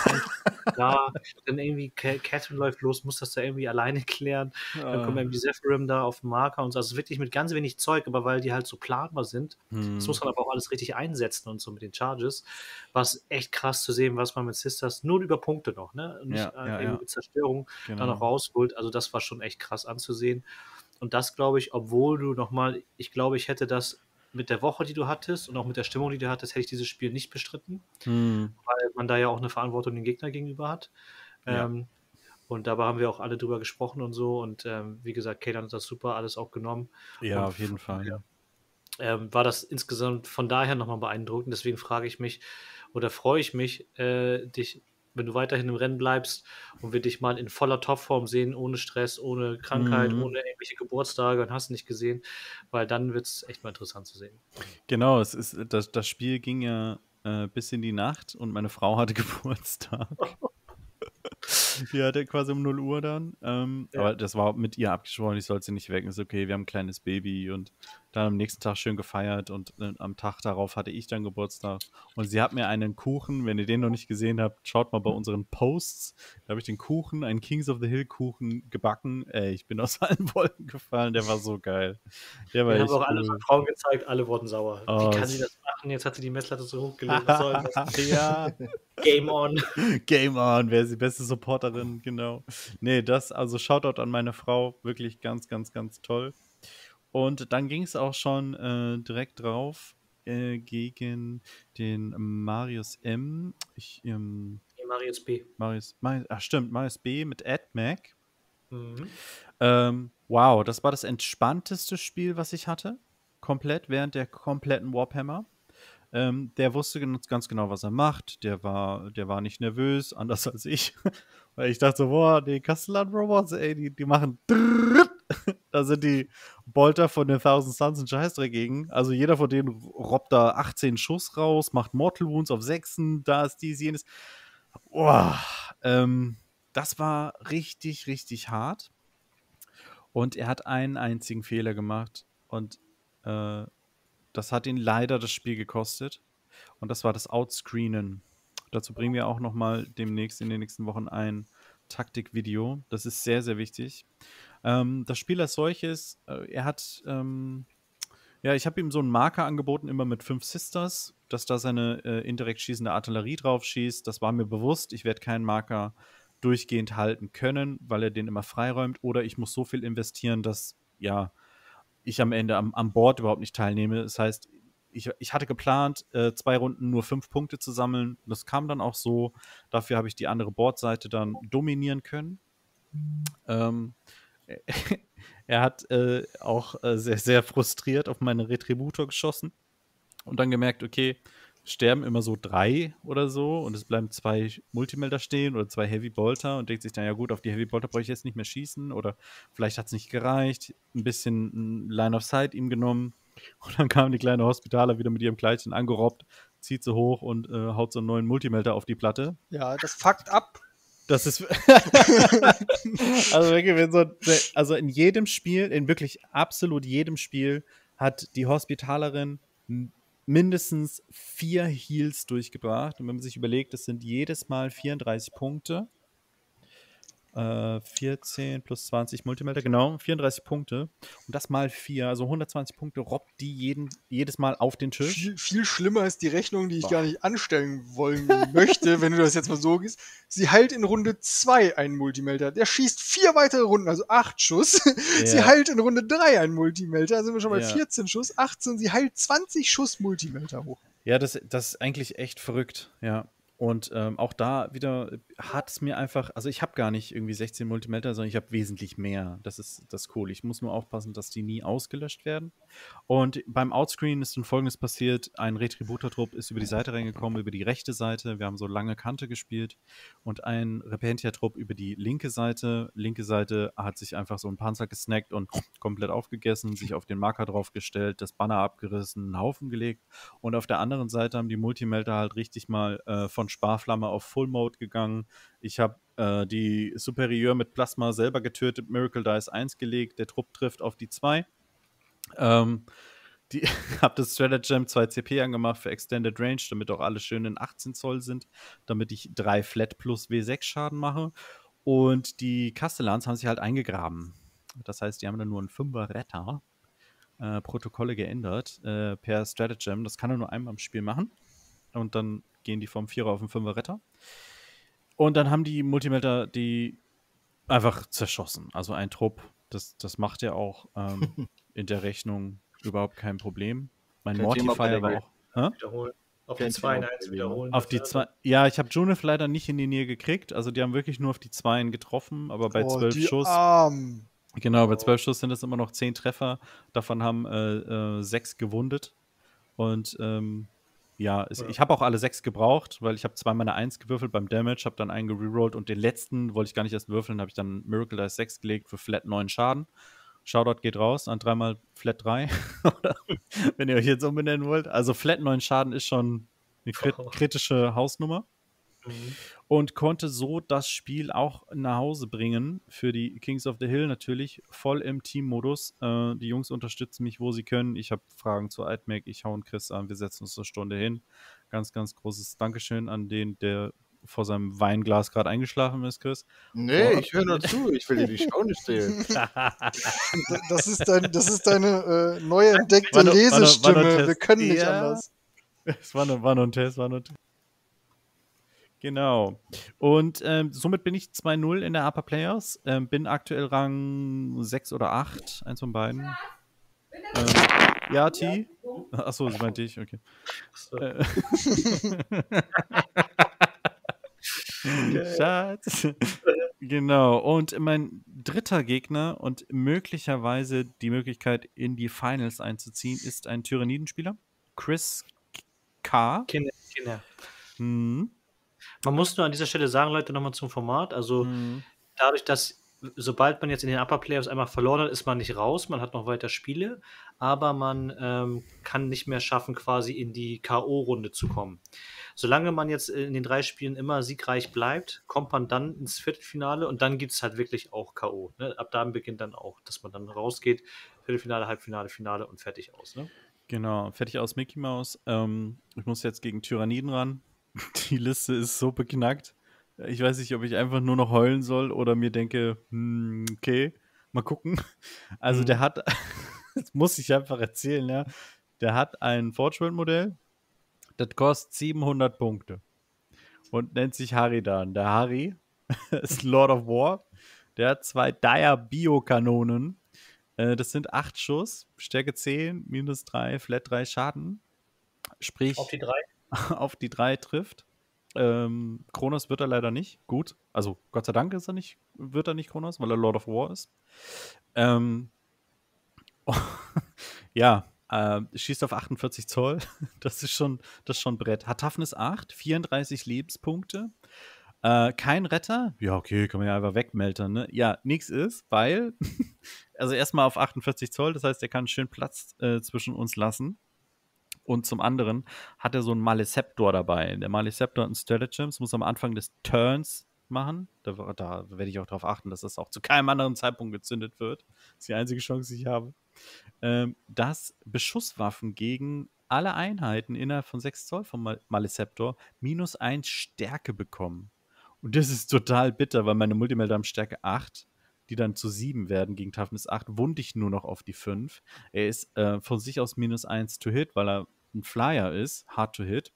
da, dann irgendwie Ca- Catherine läuft los, muss das da irgendwie alleine klären. Dann kommt äh, irgendwie Zephyrim da auf den Marker und so. Also wirklich mit ganz wenig Zeug, aber weil die halt so planbar sind, hm, das muss man aber auch alles richtig einsetzen und so mit den Charges, war es echt krass zu sehen, was man mit Sisters nur über Punkte noch, ne? Und nicht Ja, äh, ja, irgendwie ja. mit Zerstörung da genau. noch rausholt. Also das war schon echt krass anzusehen. Und das glaube ich, obwohl du nochmal, ich glaube, ich hätte das mit der Woche, die du hattest und auch mit der Stimmung, die du hattest, hätte ich dieses Spiel nicht bestritten Hm, weil man da ja auch eine Verantwortung dem Gegner gegenüber hat. Ja. Ähm, und dabei haben wir auch alle drüber gesprochen und so. Und ähm, wie gesagt, Kadan hat das super alles auch genommen. ja, Und auf jeden Fall. ja. Ähm, war das insgesamt von daher nochmal beeindruckend. Deswegen frage ich mich oder freue ich mich, äh, dich, wenn du weiterhin im Rennen bleibst und wir dich mal in voller Topform sehen, ohne Stress, ohne Krankheit, Mhm. ohne irgendwelche Geburtstage und hast nicht gesehen, weil dann wird es echt mal interessant zu sehen. Genau, es ist, das, das Spiel ging ja äh, bis in die Nacht und meine Frau hatte Geburtstag. Die hatte quasi um 0 Uhr dann. Ähm, Ja. Aber das war mit ihr abgesprochen, ich sollte sie nicht wecken. Ist okay, wir haben ein kleines Baby und dann am nächsten Tag schön gefeiert und äh, am Tag darauf hatte ich dann Geburtstag. Und sie hat mir einen Kuchen, wenn ihr den noch nicht gesehen habt, schaut mal bei unseren Posts. Da habe ich den Kuchen, einen Kings of the Hill Kuchen gebacken. Ey, ich bin aus allen Wolken gefallen, der war so geil. Der Wir haben auch alle cool. Frauen gezeigt, alle wurden sauer. Oh, Wie kann sie das machen? Jetzt hat sie die Messlatte so hochgelegt. Was soll das? ja, Game on. Game on, wer ist die beste Supporterin, genau. Nee, das, also Shoutout an meine Frau, wirklich ganz, ganz, ganz toll. Und dann ging es auch schon äh, direkt drauf äh, gegen den Marius M. Ich, ähm, Nee, Marius B. Marius, Marius, ach stimmt, Marius B. mit AdMac. Mhm. Ähm, wow, das war das entspannteste Spiel, was ich hatte. Komplett, während der kompletten Warhammer. Ähm, der wusste ganz, genau, was er macht. Der war, der war nicht nervös, anders als ich. Weil ich dachte so, boah, die Castellan-Robots, ey, die, die machen Da sind die Bolter von den Thousand Suns ein Scheißdreck gegen. Also jeder von denen robbt da 18 Schuss raus, macht Mortal Wounds auf 6, da ist dies, jenes. Boah, ähm, das war richtig, richtig hart. Und er hat einen einzigen Fehler gemacht. Und äh, das hat ihn leider das Spiel gekostet. Und das war das Outscreenen. Dazu bringen wir auch noch mal demnächst in den nächsten Wochen ein Taktikvideo. Das ist sehr, sehr wichtig. Ähm, das Spiel als solches, äh, er hat, ähm, ja, ich habe ihm so einen Marker angeboten, immer mit fünf Sisters, dass da seine äh, indirekt schießende Artillerie drauf schießt. Das war mir bewusst. Ich werde keinen Marker durchgehend halten können, weil er den immer freiräumt. Oder ich muss so viel investieren, dass, ja, ich am Ende am, am Board überhaupt nicht teilnehme. Das heißt, ich, ich hatte geplant, äh, zwei Runden nur fünf Punkte zu sammeln. Das kam dann auch so. Dafür habe ich die andere Bordseite dann dominieren können. Ähm, er hat äh, auch äh, sehr, sehr frustriert auf meine Retributor geschossen und dann gemerkt, okay, sterben immer so drei oder so und es bleiben zwei Multimelder stehen oder zwei Heavy Bolter und denkt sich dann, ja gut, auf die Heavy Bolter brauche ich jetzt nicht mehr schießen oder vielleicht hat es nicht gereicht, ein bisschen Line of Sight ihm genommen und dann kam die kleine Hospitaler wieder mit ihrem Kleidchen angerobbt, zieht sie hoch und äh, haut so einen neuen Multimelder auf die Platte. Ja, das fuckt ab. Das ist. also wirklich, so, also in jedem Spiel, in wirklich absolut jedem Spiel, hat die Hospitalerin mindestens vier Heals durchgebracht. Und wenn man sich überlegt, das sind jedes Mal 34 Punkte. Äh, 14 plus 20 Multimelder, genau, 34 Punkte. Und das mal 4, also 120 Punkte robbt die jeden, jedes Mal auf den Tisch. Viel, viel schlimmer ist die Rechnung, die ich Boah. gar nicht anstellen wollen möchte, wenn du das jetzt mal so gehst. Sie heilt in Runde 2 einen Multimelter. Der schießt vier weitere Runden, also 8 Schuss. Sie Ja. heilt in Runde 3 einen Multimelter. Da sind wir schon bei Ja. 14 Schuss. 18, sie heilt 20 Schuss Multimelter hoch. Ja, das, das ist eigentlich echt verrückt, ja. Und ähm, auch da wieder hat es mir einfach, also ich habe gar nicht irgendwie 16 Multimelter, sondern ich habe wesentlich mehr. Das ist das cool. Ich muss nur aufpassen, dass die nie ausgelöscht werden. Und beim Outscreen ist dann folgendes passiert: Ein Retributor-Trupp ist über die Seite reingekommen, über die rechte Seite. Wir haben so lange Kante gespielt. Und ein Repentia-Trupp über die linke Seite. Linke Seite hat sich einfach so einen Panzer gesnackt und komplett aufgegessen, sich auf den Marker draufgestellt, das Banner abgerissen, einen Haufen gelegt. Und auf der anderen Seite haben die Multimelter halt richtig mal äh, von Sparflamme auf Full Mode gegangen. Ich habe äh, die Superieur mit Plasma selber getötet, Miracle Dice 1 gelegt, der Trupp trifft auf die 2. Ähm, die habe das Stratagem 2 CP angemacht für Extended Range, damit auch alle schön in 18 Zoll sind, damit ich 3 Flat plus W6 Schaden mache. Und die Castellans haben sich halt eingegraben. Das heißt, die haben dann nur einen 5er Retter. Äh, Protokolle geändert äh, per Stratagem. Das kann er nur einmal im Spiel machen. Und dann gehen die vom 4er auf den 5er Retter. Und dann haben die Multimelter die einfach zerschossen. Also ein Trupp, das, das macht ja auch ähm, in der Rechnung überhaupt kein Problem. Mein Mortifier war auch. Hä? Wiederholen. Auf die 2 in Thema. 1 wiederholen. Auf die zwei. Ja, ich habe Junif leider nicht in die Nähe gekriegt. Also die haben wirklich nur auf die Zweien getroffen, aber bei Oh, zwölf die Schuss. Armen. Genau, bei zwölf Schuss sind es immer noch zehn Treffer. Davon haben äh, äh, sechs gewundet. Und ähm, ja, es, Ja. ich habe auch alle sechs gebraucht, weil ich habe zweimal eine Eins gewürfelt beim Damage, habe dann einen gerollt und den letzten wollte ich gar nicht erst würfeln, habe ich dann Miracle Dice 6 gelegt für Flat 9 Schaden. Shoutout geht raus an dreimal Flat 3. Oder wenn ihr euch jetzt umbenennen wollt. Also Flat 9 Schaden ist schon eine krit kritische Hausnummer. Mhm. Und konnte so das Spiel auch nach Hause bringen für die Kings of the Hill natürlich voll im Teammodus. Äh, die Jungs unterstützen mich, wo sie können. Ich habe Fragen zu iMac, ich hau einen Chris an, wir setzen uns eine Stunde hin. Ganz, ganz großes Dankeschön an den, der vor seinem Weinglas gerade eingeschlafen ist, Chris. Nee, Oh. ich höre nur zu. Ich will dir die Show nicht sehen. Das ist, dein, das ist deine äh, neu entdeckte War nur- war nur- war nur Lesestimme. Wir können nicht Ja. anders. Es war nur, war nur ein Test, war nur ein Test. Genau. Und ähm, somit bin ich 2-0 in der Upper Players. Ähm, bin aktuell Rang 6 oder 8, eins von beiden. Ähm, ja, T. Achso, das meinte ich, okay. Äh. Schatz. Genau. Und mein dritter Gegner und möglicherweise die Möglichkeit, in die Finals einzuziehen, ist ein Tyrannidenspieler. Chris K. Kinder, Kinder. Mhm. Man muss nur an dieser Stelle sagen, Leute, nochmal zum Format. Also Mhm. dadurch, dass sobald man jetzt in den Upper Playoffs einmal verloren hat, ist man nicht raus, man hat noch weiter Spiele, aber man ähm, kann nicht mehr schaffen, quasi in die K.O.-Runde zu kommen. Solange man jetzt in den drei Spielen immer siegreich bleibt, kommt man dann ins Viertelfinale und dann gibt es halt wirklich auch K.O. Ne? Ab da beginnt dann auch, dass man dann rausgeht, Viertelfinale, Halbfinale, Finale und fertig aus. Ne? Genau, fertig aus Mickey Mouse. Ähm, ich muss jetzt gegen Tyranniden ran. Die Liste ist so beknackt. Ich weiß nicht, ob ich einfach nur noch heulen soll oder mir denke, hm, okay, mal gucken. Also Mhm. der hat, das muss ich einfach erzählen, ja. Der hat ein Forge World Modell, das kostet 700 Punkte und nennt sich Haridan. Der Harry ist Lord of War. Der hat zwei Dire Bio-Kanonen. Äh, das sind 8 Schuss, Stärke 10, minus 3, Flat 3 Schaden. Sprich, Auf die drei. auf die 3 trifft. Ähm, Kronos wird er leider nicht. Gut. Also Gott sei Dank ist er nicht, wird er nicht Kronos, weil er Lord of War ist. Ähm, ja, äh, schießt auf 48 Zoll. Das ist schon, das ist schon Brett. Hat Toughness 8, 34 Lebenspunkte. Äh, kein Retter. Ja, okay, kann man ja einfach wegmelden, ne? Ja, nichts ist, weil, also erstmal auf 48 Zoll, das heißt, er kann schön Platz äh, zwischen uns lassen. Und zum anderen hat er so einen Maleceptor dabei. Der Maleceptor hat einen Stratagems, muss am Anfang des Turns machen. Da, da werde ich auch darauf achten, dass das auch zu keinem anderen Zeitpunkt gezündet wird. Das ist die einzige Chance, die ich habe. Ähm, dass Beschusswaffen gegen alle Einheiten innerhalb von 6 Zoll vom Mal Maleceptor minus 1 Stärke bekommen. Und das ist total bitter, weil meine Multimelder haben Stärke 8, die dann zu 7 werden gegen Toughness 8, wunde ich nur noch auf die 5. Er ist äh, von sich aus minus 1 to hit, weil er ein Flyer ist, hard to hit.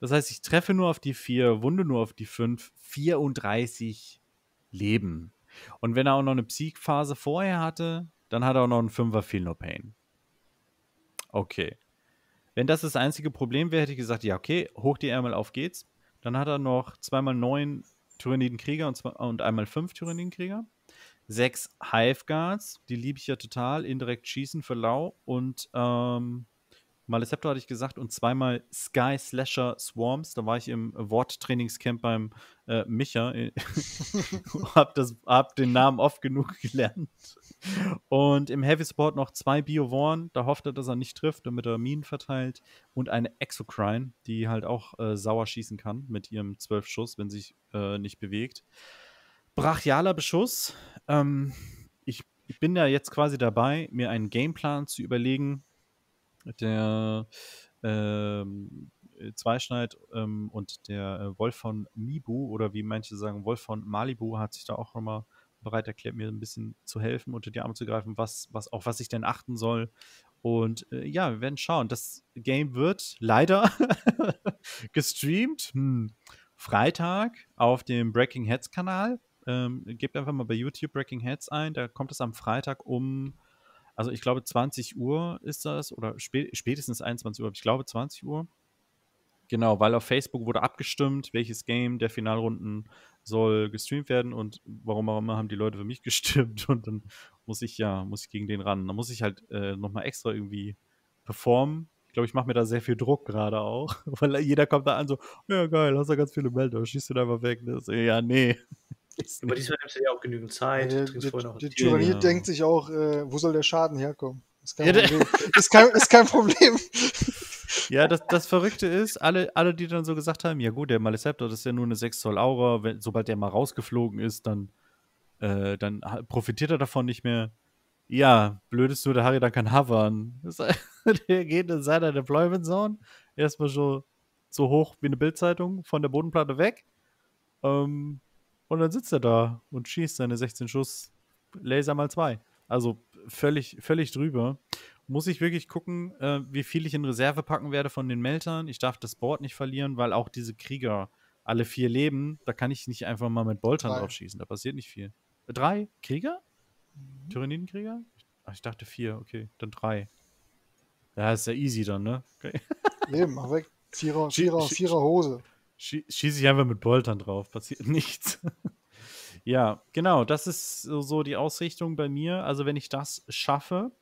Das heißt, ich treffe nur auf die 4, wunde nur auf die 5, 34 Leben. Und wenn er auch noch eine Psych-Phase vorher hatte, dann hat er auch noch einen 5er Feel No Pain. Okay. Wenn das das einzige Problem wäre, hätte ich gesagt, ja, okay, hoch die Ärmel, auf geht's. Dann hat er noch zweimal neun Tyrannidenkrieger und, und einmal fünf Tyrannidenkrieger. Sechs Hive Guards, die liebe ich ja total. Indirekt schießen für Lau. Und ähm, Maleceptor hatte ich gesagt. Und zweimal Sky Slasher Swarms. Da war ich im Worttrainingscamp beim äh, Micha. hab, das, hab den Namen oft genug gelernt. Und im Heavy Support noch zwei Bio-Warn. Da hofft er, dass er nicht trifft, damit er Minen verteilt. Und eine Exocrine, die halt auch äh, sauer schießen kann mit ihrem 12 Schuss, wenn sie sich äh, nicht bewegt. Brachialer Beschuss. Ähm, ich, ich bin ja jetzt quasi dabei, mir einen Gameplan zu überlegen, der ähm, Zweischneid ähm, und der äh, Wolf von Mibu oder wie manche sagen, Wolf von Malibu hat sich da auch nochmal bereit erklärt, mir ein bisschen zu helfen, unter die Arme zu greifen, was, was, auf was ich denn achten soll. Und äh, ja, wir werden schauen. Das Game wird leider gestreamt. Hm. Freitag auf dem Breaking Heads Kanal. Ähm, gebt einfach mal bei YouTube Breaking Heads ein. Da kommt es am Freitag um, also ich glaube 20 Uhr ist das oder spä spätestens 21 Uhr, ich glaube 20 Uhr. Genau, weil auf Facebook wurde abgestimmt, welches Game der Finalrunden soll gestreamt werden und warum auch immer haben die Leute für mich gestimmt und dann muss ich ja, muss ich gegen den ran. Dann muss ich halt äh, nochmal extra irgendwie performen. Ich glaube, ich mache mir da sehr viel Druck gerade auch, weil jeder kommt da an so, ja geil, hast du ganz viele Melder, schießt du da einfach weg. So, ja, nee. Aber diesmal nimmst du ja auch genügend Zeit. Der, trinkst der, Tyrannie Ja. denkt sich auch, äh, wo soll der Schaden herkommen? Ist kein Ja, Problem. ist, kein, ist kein Problem. Ja, das, das Verrückte ist, alle, alle, die dann so gesagt haben, ja gut, der Maleceptor, das ist ja nur eine 6 Zoll Aura, wenn, sobald der mal rausgeflogen ist, dann, äh, dann profitiert er davon nicht mehr. Ja, blöd ist nur, der Harry dann kann hovern. Das, der geht in seiner Deployment Zone erstmal so, so hoch wie eine Bildzeitung von der Bodenplatte weg. Ähm, und dann sitzt er da und schießt seine 16 Schuss Laser mal zwei. Also völlig, völlig drüber. Muss ich wirklich gucken, äh, wie viel ich in Reserve packen werde von den Meltern. Ich darf das Board nicht verlieren, weil auch diese Krieger alle vier leben. Da kann ich nicht einfach mal mit Boltern Drei. drauf schießen. Da passiert nicht viel. Drei Krieger? Tyranidenkrieger? Ach, ich dachte vier. Okay, dann drei. Ja, ist ja easy dann, ne? Okay. Leben, mach weg. Vierer, Vierer, Vierer Hose. Schie schieße ich einfach mit Boltern drauf, passiert nichts. ja, genau, das ist so, die Ausrichtung bei mir. Also, wenn ich das schaffe,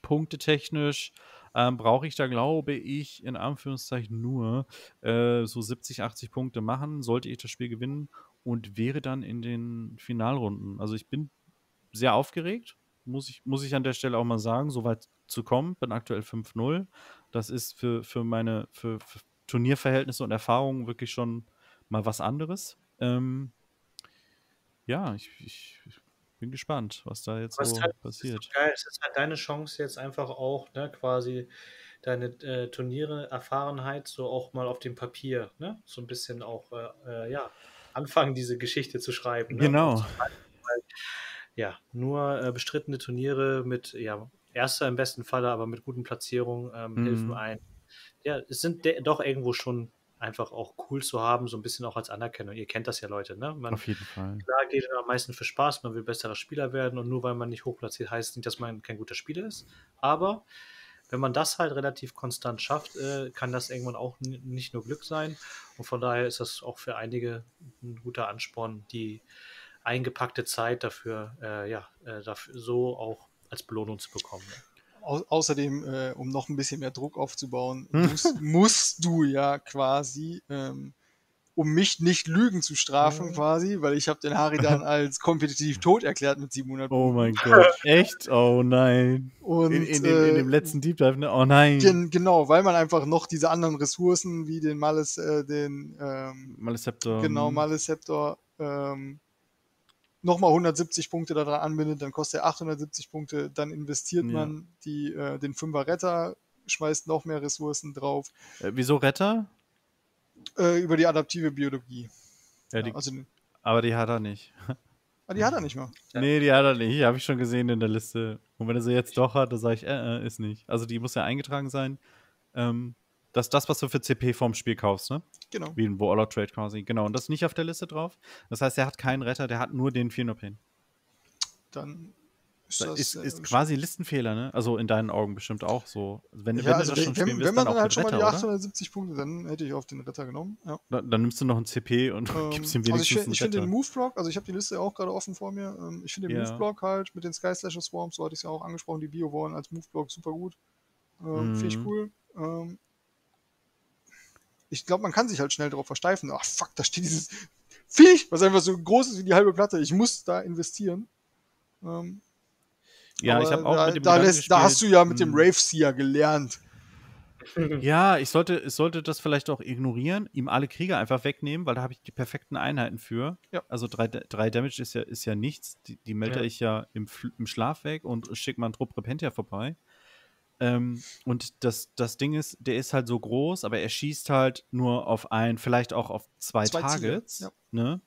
punktetechnisch, ähm, brauche ich da, glaube ich, in Anführungszeichen nur äh, so 70, 80 Punkte machen, sollte ich das Spiel gewinnen und wäre dann in den Finalrunden. Also, ich bin sehr aufgeregt, muss ich, muss ich an der Stelle auch mal sagen, so weit zu kommen. Bin aktuell 5-0. Das ist für, für meine für, für Turnierverhältnisse und Erfahrungen wirklich schon mal was anderes. Ähm, ja, ich, ich, bin gespannt, was da jetzt Was so halt- passiert. Geil, es ist halt deine Chance jetzt einfach auch, ne, quasi deine äh, Turniere, Erfahrenheit so auch mal auf dem Papier, ne, so ein bisschen auch, äh, äh, ja, anfangen, diese Geschichte zu schreiben. Ne? Genau. Ja, nur äh, bestrittene Turniere mit, ja, Erster im besten Falle, aber mit guten Platzierungen ähm, Mhm. helfen ein. Ja, es sind doch irgendwo schon einfach auch cool zu haben, so ein bisschen auch als Anerkennung. Ihr kennt das ja, Leute, ne? Man, Auf jeden Fall. Klar geht es am meisten für Spaß, man will besserer Spieler werden und nur weil man nicht hochplatziert, heißt es nicht, dass man kein guter Spieler ist. Aber wenn man das halt relativ konstant schafft, äh, kann das irgendwann auch nicht nur Glück sein. Und von daher ist das auch für einige ein guter Ansporn, die eingepackte Zeit dafür, äh, ja, äh, dafür so auch als Belohnung zu bekommen. Ne? Au außerdem, äh, um noch ein bisschen mehr Druck aufzubauen, Hm. musst, musst du ja quasi, ähm, um mich nicht Lügen zu strafen, quasi, weil ich habe den Harry dann als kompetitiv tot erklärt mit 700 Oh mein Gott. Echt? Oh nein. Und, In, in, dem, in dem äh, letzten Deep Dive, ne? Oh nein. Gen genau, weil man einfach noch diese anderen Ressourcen wie den Males, äh, den ähm, Maleceptor. genau hm. Maleceptor ähm, nochmal 170 Punkte daran anbindet, dann kostet er 870 Punkte, dann investiert Ja. man die, äh, den Fünfer Retter, schmeißt noch mehr Ressourcen drauf, Äh, wieso Retter? äh, über die adaptive Biologie. Ja, Ja, die, also, aber die hat er nicht. ah, die hat er nicht mal. Ja. Nee, die hat er nicht. Habe ich schon gesehen in der Liste. Und wenn er sie jetzt doch hat, dann sage ich, äh, äh, ist nicht. Also die muss ja eingetragen sein. Ähm, das ist das, was du für CP vorm Spiel kaufst, ne? Genau. Wie ein Warlord Trade quasi. Genau. Und das ist nicht auf der Liste drauf. Das heißt, er hat keinen Retter, der hat nur den 4 Pain. Dann ist Das das. ist, äh, ist quasi Listenfehler, ne? Also in deinen Augen bestimmt auch so. Wenn, ja, wenn also das schon wenn, spielen wenn, willst, wenn man dann halt schon mal die Retter, oder? 870 Punkte, dann hätte ich auf den Ritter genommen. Ja. Dann, dann nimmst du noch ein CP und Ähm, gibst ihm also ich wenigstens finde einen ich find den Retter. Move-Block, also ich habe die Liste auch gerade offen vor mir. Ähm, ich finde den Ja. Move-Block halt mit den Sky Slasher Swarms, so hatte ich es ja auch angesprochen, die Bio-Warren als Move-Block super gut. Ähm, Finde ich Mhm. cool. Ähm, ich glaube, man kann sich halt schnell darauf versteifen. Ach fuck, da steht dieses Viech, was einfach so groß ist wie die halbe Platte. Ich muss da investieren. Ähm, Ja, ich habe auch da, mit dem da, lässt, da hast du ja mit dem hm, Rave Seer gelernt. Ja, ich sollte, ich sollte das vielleicht auch ignorieren, ihm alle Krieger einfach wegnehmen, weil da habe ich die perfekten Einheiten für. Ja. Also drei, drei Damage ist ja, ist ja nichts. Die, die melde Ja. ich ja im, im Schlaf weg und schicke mal einen Trupp Repentia vorbei. Ähm, und das, das Ding ist, der ist halt so groß, aber er schießt halt nur auf ein, vielleicht auch auf zwei, Zwei Targets. ja. Ne?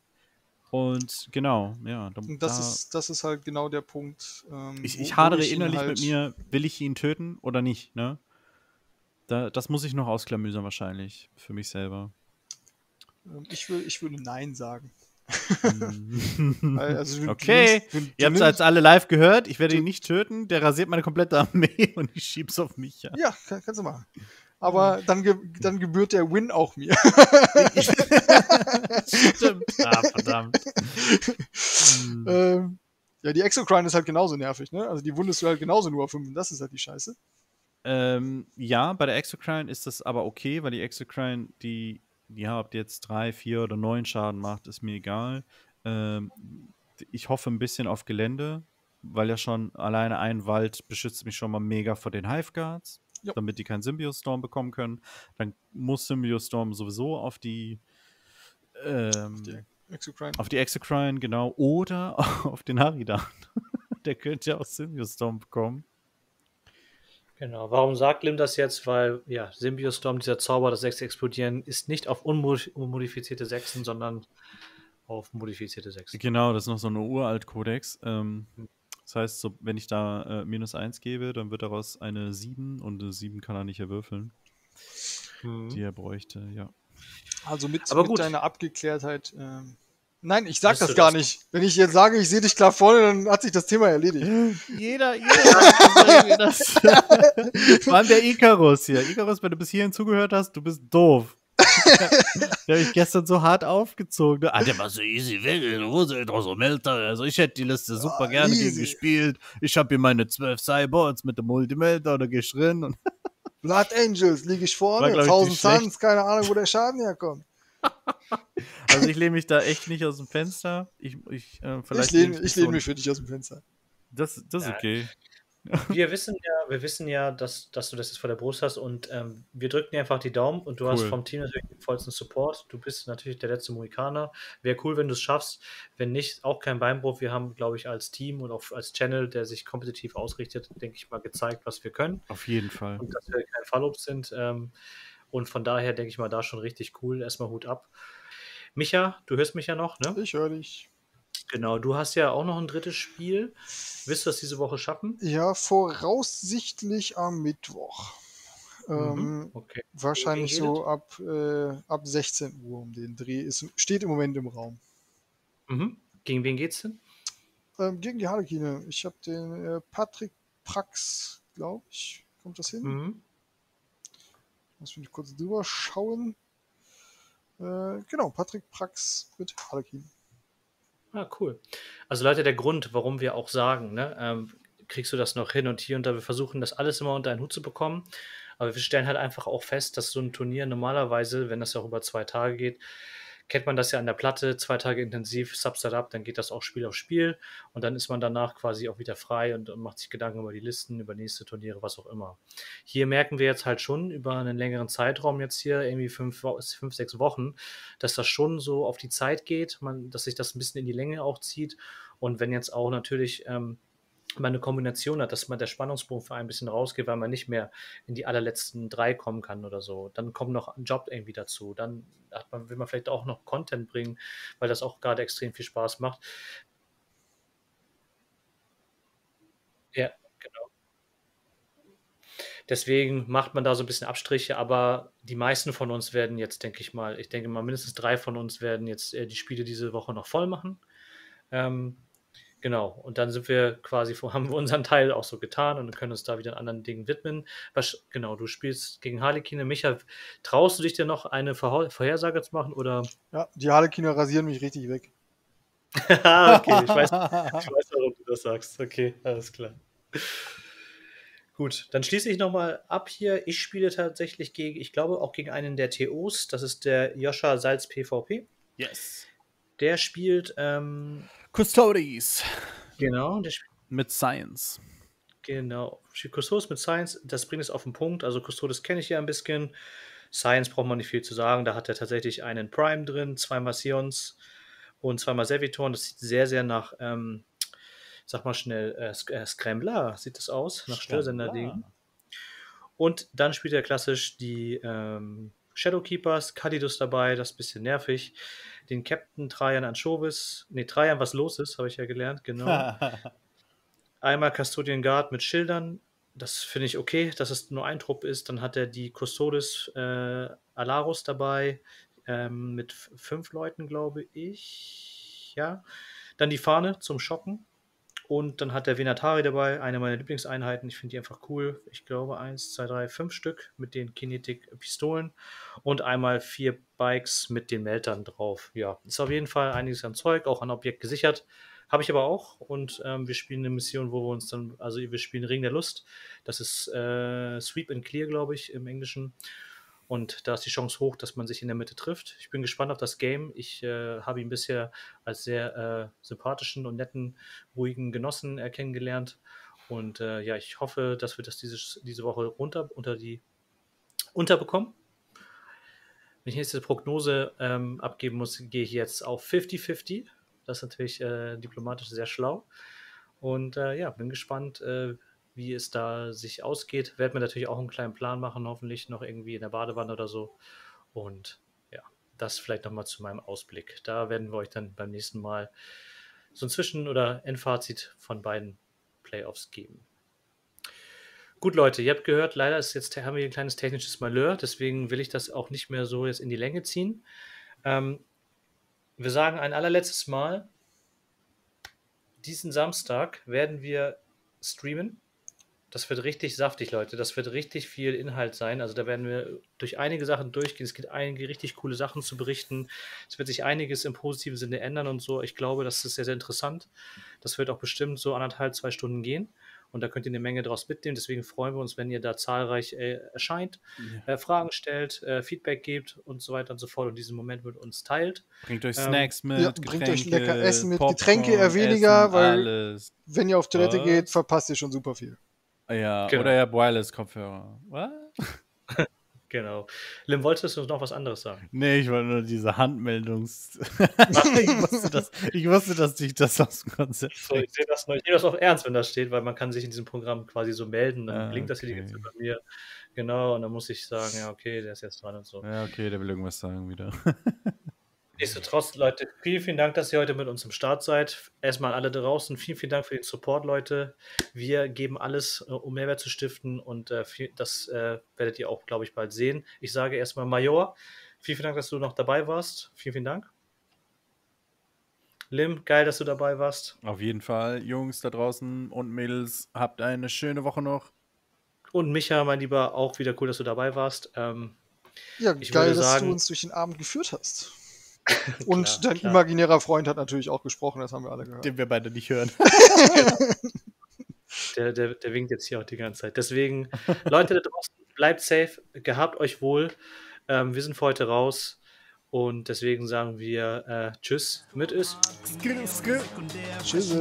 Und genau, ja. Da, Und das, da, ist, das ist halt genau der Punkt. Ähm, ich, ich hadere ich innerlich halt, mit mir, will ich ihn töten oder nicht, ne? Da, das muss ich noch ausklamüsern wahrscheinlich für mich selber. ähm, Ich, will, ich würde Nein sagen. Also, du- du okay, nimmst- du- du ihr habt es jetzt alle live gehört. Ich werde ihn nicht töten. Der rasiert meine komplette Armee und ich schieb's auf mich. Ja. Ja, kann, kannst du machen. Aber dann, ge dann gebührt der Win auch mir. Stimmt. Ah, verdammt. Hm. ähm, ja, die Exocrine ist halt genauso nervig, ne? Also die wundest du halt genauso nur auf 5 und das ist halt die Scheiße. Ähm, ja, bei der Exocrine ist das aber okay, weil die Exocrine, die, ja, ob die jetzt drei, vier oder neun Schaden macht, ist mir egal. Ähm, ich hoffe ein bisschen auf Gelände, weil ja schon alleine ein Wald beschützt mich schon mal mega vor den Hive Guards. Ja. damit die keinen Symbiostorm bekommen können. Dann muss Symbiostorm sowieso auf die ähm, Die Exocrine. auf die Exocrine, genau, oder auf den Haridan. Der könnte ja auch Symbiostorm bekommen. Genau. Warum sagt Lim das jetzt? Weil, ja, Symbiostorm, dieser Zauber, das sechs explodieren, ist nicht auf unmod- unmodifizierte Sechsen, sondern auf modifizierte Sechsen. Genau, das ist noch so eine Uralt-Kodex. Ähm, das heißt, so, wenn ich da äh, minus 1 gebe, dann wird daraus eine 7 und eine 7 kann er nicht erwürfeln, Mhm. die er bräuchte, ja. Also mit, Aber mit gut. deiner Abgeklärtheit. Ähm, nein, ich sag das gar das? nicht. Wenn ich jetzt sage, ich sehe dich klar vorne, dann hat sich das Thema erledigt. Jeder, jeder das. Allem der Icarus hier. Icarus, wenn du bis hierhin zugehört hast, du bist doof. der habe ich gestern so hart aufgezogen. Ah, der war so easy weg, du wurdest doch so Melter. Also ich hätte die Liste super Ah, gerne gegen easy. gespielt. Ich habe hier meine 12 Cyborgs mit dem Multimelter da geschrien und Blood Angels liege ich vorne, glaub ich, 1000 nicht schlecht. Suns, keine Ahnung, wo der Schaden herkommt. Also ich lehne mich da echt nicht aus dem Fenster. Ich, ich, äh, vielleicht ich lehne ich lehne mich für dich aus dem Fenster. Das, das ist Ja. okay. Wir wissen ja, wir wissen ja, dass, dass du das jetzt vor der Brust hast und ähm, wir drücken dir einfach die Daumen und du hast Cool. vom Team natürlich den vollsten Support. Du bist natürlich der letzte Mohikaner. Wäre cool, wenn du es schaffst. Wenn nicht, auch kein Beinbruch. Wir haben, glaube ich, als Team und auch als Channel, der sich kompetitiv ausrichtet, denke ich mal, gezeigt, was wir können Auf jeden Fall. und dass wir kein Fallobst sind. Ähm, und von daher denke ich mal, da schon richtig cool. Erstmal Hut ab. Micha, du hörst mich ja noch, ne? Ich höre dich. Genau, du hast ja auch noch ein drittes Spiel. Wirst du das diese Woche schaffen? Ja, voraussichtlich am Mittwoch. Ähm, Mhm. Okay. Wahrscheinlich so ab, äh, ab 16 Uhr um den Dreh. Ist, steht im Moment im Raum. Mhm. Gegen wen geht's denn? Ähm, gegen die Harlekine. Ich habe den äh, Patrick Prax, glaube ich. Kommt das hin? Mhm. Muss mich kurz drüber schauen. Äh, genau, Patrick Prax mit Harlekin. Ah, cool. Also Leute, der Grund, warum wir auch sagen, ne, ähm, kriegst du das noch hin und hier und da, wir versuchen das alles immer unter einen Hut zu bekommen, aber wir stellen halt einfach auch fest, dass so ein Turnier normalerweise, wenn das auch über zwei Tage geht, kennt man das ja an der Platte, zwei Tage intensiv, Substart up, dann geht das auch Spiel auf Spiel und dann ist man danach quasi auch wieder frei und, und macht sich Gedanken über die Listen, über nächste Turniere, was auch immer. Hier merken wir jetzt halt schon über einen längeren Zeitraum jetzt hier, irgendwie fünf, fünf sechs Wochen, dass das schon so auf die Zeit geht, man, dass sich das ein bisschen in die Länge auch zieht und wenn jetzt auch natürlich ähm, man eine Kombination hat, dass man der Spannungsbogen für ein bisschen rausgeht, weil man nicht mehr in die allerletzten drei kommen kann oder so. Dann kommt noch ein Job irgendwie dazu. Dann man, will man vielleicht auch noch Content bringen, weil das auch gerade extrem viel Spaß macht. Ja, genau. Deswegen macht man da so ein bisschen Abstriche, aber die meisten von uns werden jetzt, denke ich mal, ich denke mal, mindestens drei von uns werden jetzt äh, die Spiele diese Woche noch voll machen. Ähm, genau, und dann sind wir quasi, haben wir unseren Teil auch so getan und können uns da wieder anderen Dingen widmen. Was, genau, du spielst gegen Harlekine. Micha, traust du dich dir noch eine Vorhersage zu machen oder? Ja, die Harlekiner rasieren mich richtig weg. Ah, okay, ich weiß, ich weiß, warum du das sagst. Okay, alles klar. Gut, dann schließe ich nochmal ab hier. Ich spiele tatsächlich gegen, ich glaube auch gegen einen der TOs. Das ist der Joscha Salz PvP. Yes. Der spielt, ähm, Custodes genau, der spielt, mit Science. genau, Custodes mit Science. Das bringt es auf den Punkt. Also Custodes kenne ich ja ein bisschen. Science braucht man nicht viel zu sagen. Da hat er tatsächlich einen Prime drin, zweimal Sions und zweimal Servitor. Und das sieht sehr, sehr nach, ähm, sag mal schnell, äh, Sc- äh, Scrambler sieht das aus, nach Störsender-Ding. Und dann spielt er klassisch die ähm, Shadowkeepers, Kalidus dabei, das ist ein bisschen nervig. Den Captain Trajan Anchovis, nee, Trajan, was los ist, habe ich ja gelernt, genau. Einmal Custodian Guard mit Schildern, das finde ich okay, dass es nur ein Trupp ist. Dann hat er die Custodes äh, Alarus dabei, ähm, mit fünf Leuten, glaube ich. Ja. Dann die Fahne zum Schocken. Und dann hat der Venatari dabei, eine meiner Lieblingseinheiten. Ich finde die einfach cool. Ich glaube, eins, zwei, drei, fünf Stück mit den Kinetic-Pistolen. Und einmal vier Bikes mit den Meltern drauf. Ja, ist auf jeden Fall einiges an Zeug, auch an Objekt gesichert. Habe ich aber auch. Und ähm, wir spielen eine Mission, wo wir uns dann, also wir spielen Ring der Lust. Das ist äh, Sweep and Clear, glaube ich, im Englischen. Und da ist die Chance hoch, dass man sich in der Mitte trifft. Ich bin gespannt auf das Game. Ich äh, habe ihn bisher als sehr äh, sympathischen und netten, ruhigen Genossen äh, kennengelernt. Und äh, ja, ich hoffe, dass wir das dieses, diese Woche runter unter die unterbekommen. Wenn ich eine Prognose ähm, abgeben muss, gehe ich jetzt auf 50-50. Das ist natürlich äh, diplomatisch sehr schlau. Und äh, ja, bin gespannt, äh, wie es da sich ausgeht. Werden wir natürlich auch einen kleinen Plan machen, hoffentlich noch irgendwie in der Badewanne oder so. Und ja, das vielleicht nochmal zu meinem Ausblick. Da werden wir euch dann beim nächsten Mal so ein Zwischen- oder Endfazit von beiden Playoffs geben. Gut, Leute, ihr habt gehört, leider ist jetzt, haben wir ein kleines technisches Malheur, deswegen will ich das auch nicht mehr so jetzt in die Länge ziehen. Ähm, wir sagen ein allerletztes Mal, diesen Samstag werden wir streamen. Das wird richtig saftig, Leute. Das wird richtig viel Inhalt sein. Also da werden wir durch einige Sachen durchgehen. Es gibt einige richtig coole Sachen zu berichten. Es wird sich einiges im positiven Sinne ändern und so. Ich glaube, das ist sehr, sehr interessant. Das wird auch bestimmt so anderthalb, zwei Stunden gehen. Und da könnt ihr eine Menge draus mitnehmen. Deswegen freuen wir uns, wenn ihr da zahlreich äh, erscheint, ja. äh, Fragen stellt, äh, Feedback gebt und so weiter und so fort und diesen Moment mit uns teilt. Bringt euch ähm, Snacks mit, ja, Getränke, bringt euch lecker Essen mit, Popcorn, Getränke eher weniger, Essen, weil alles. wenn ihr auf Toilette geht, verpasst ihr schon super viel. Ja, genau. oder ihr habt Wireless-Kopfhörer. Was? Genau. Lim, wolltest du noch was anderes sagen? Nee, ich wollte nur diese Handmeldungs. ich, wusste, dass, ich wusste, dass dich das aus dem Konzept so, Ich sehe das, seh das auch ernst, wenn das steht, weil man kann sich in diesem Programm quasi so melden. Dann ah, blinkt das hier die ganze Zeit bei mir. Genau, und dann muss ich sagen, ja, okay, der ist jetzt dran und so. Ja, okay, der will irgendwas sagen wieder. Nichtsdestotrotz, Leute, vielen, vielen Dank, dass ihr heute mit uns im Start seid. Erstmal alle draußen, vielen, vielen Dank für den Support, Leute. Wir geben alles, äh, um Mehrwert zu stiften und äh, viel, das äh, werdet ihr auch, glaube ich, bald sehen. Ich sage erstmal Major, vielen, vielen Dank, dass du noch dabei warst. Vielen, vielen Dank. Lim, geil, dass du dabei warst. Auf jeden Fall, Jungs da draußen und Mädels, habt eine schöne Woche noch. Und Micha, mein Lieber, auch wieder cool, dass du dabei warst. Ähm, ja, geil, dass sagen, du uns durch den Abend geführt hast. Und klar, dein klar. imaginärer Freund hat natürlich auch gesprochen, das haben wir alle gehört. Den wir beide nicht hören. der, der, der winkt jetzt hier auch die ganze Zeit. Deswegen, Leute da draußen, bleibt safe, gehabt euch wohl. Ähm, wir sind für heute raus. Und deswegen sagen wir äh, Tschüss mit ist. Tschüss.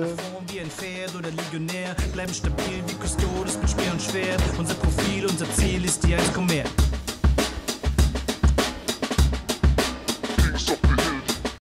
Wie ein Pferd oder Legionär, bleiben stabil wie Custodes mit Speer und Schwert. Unser Profil, unser Ziel ist die 1,mehr.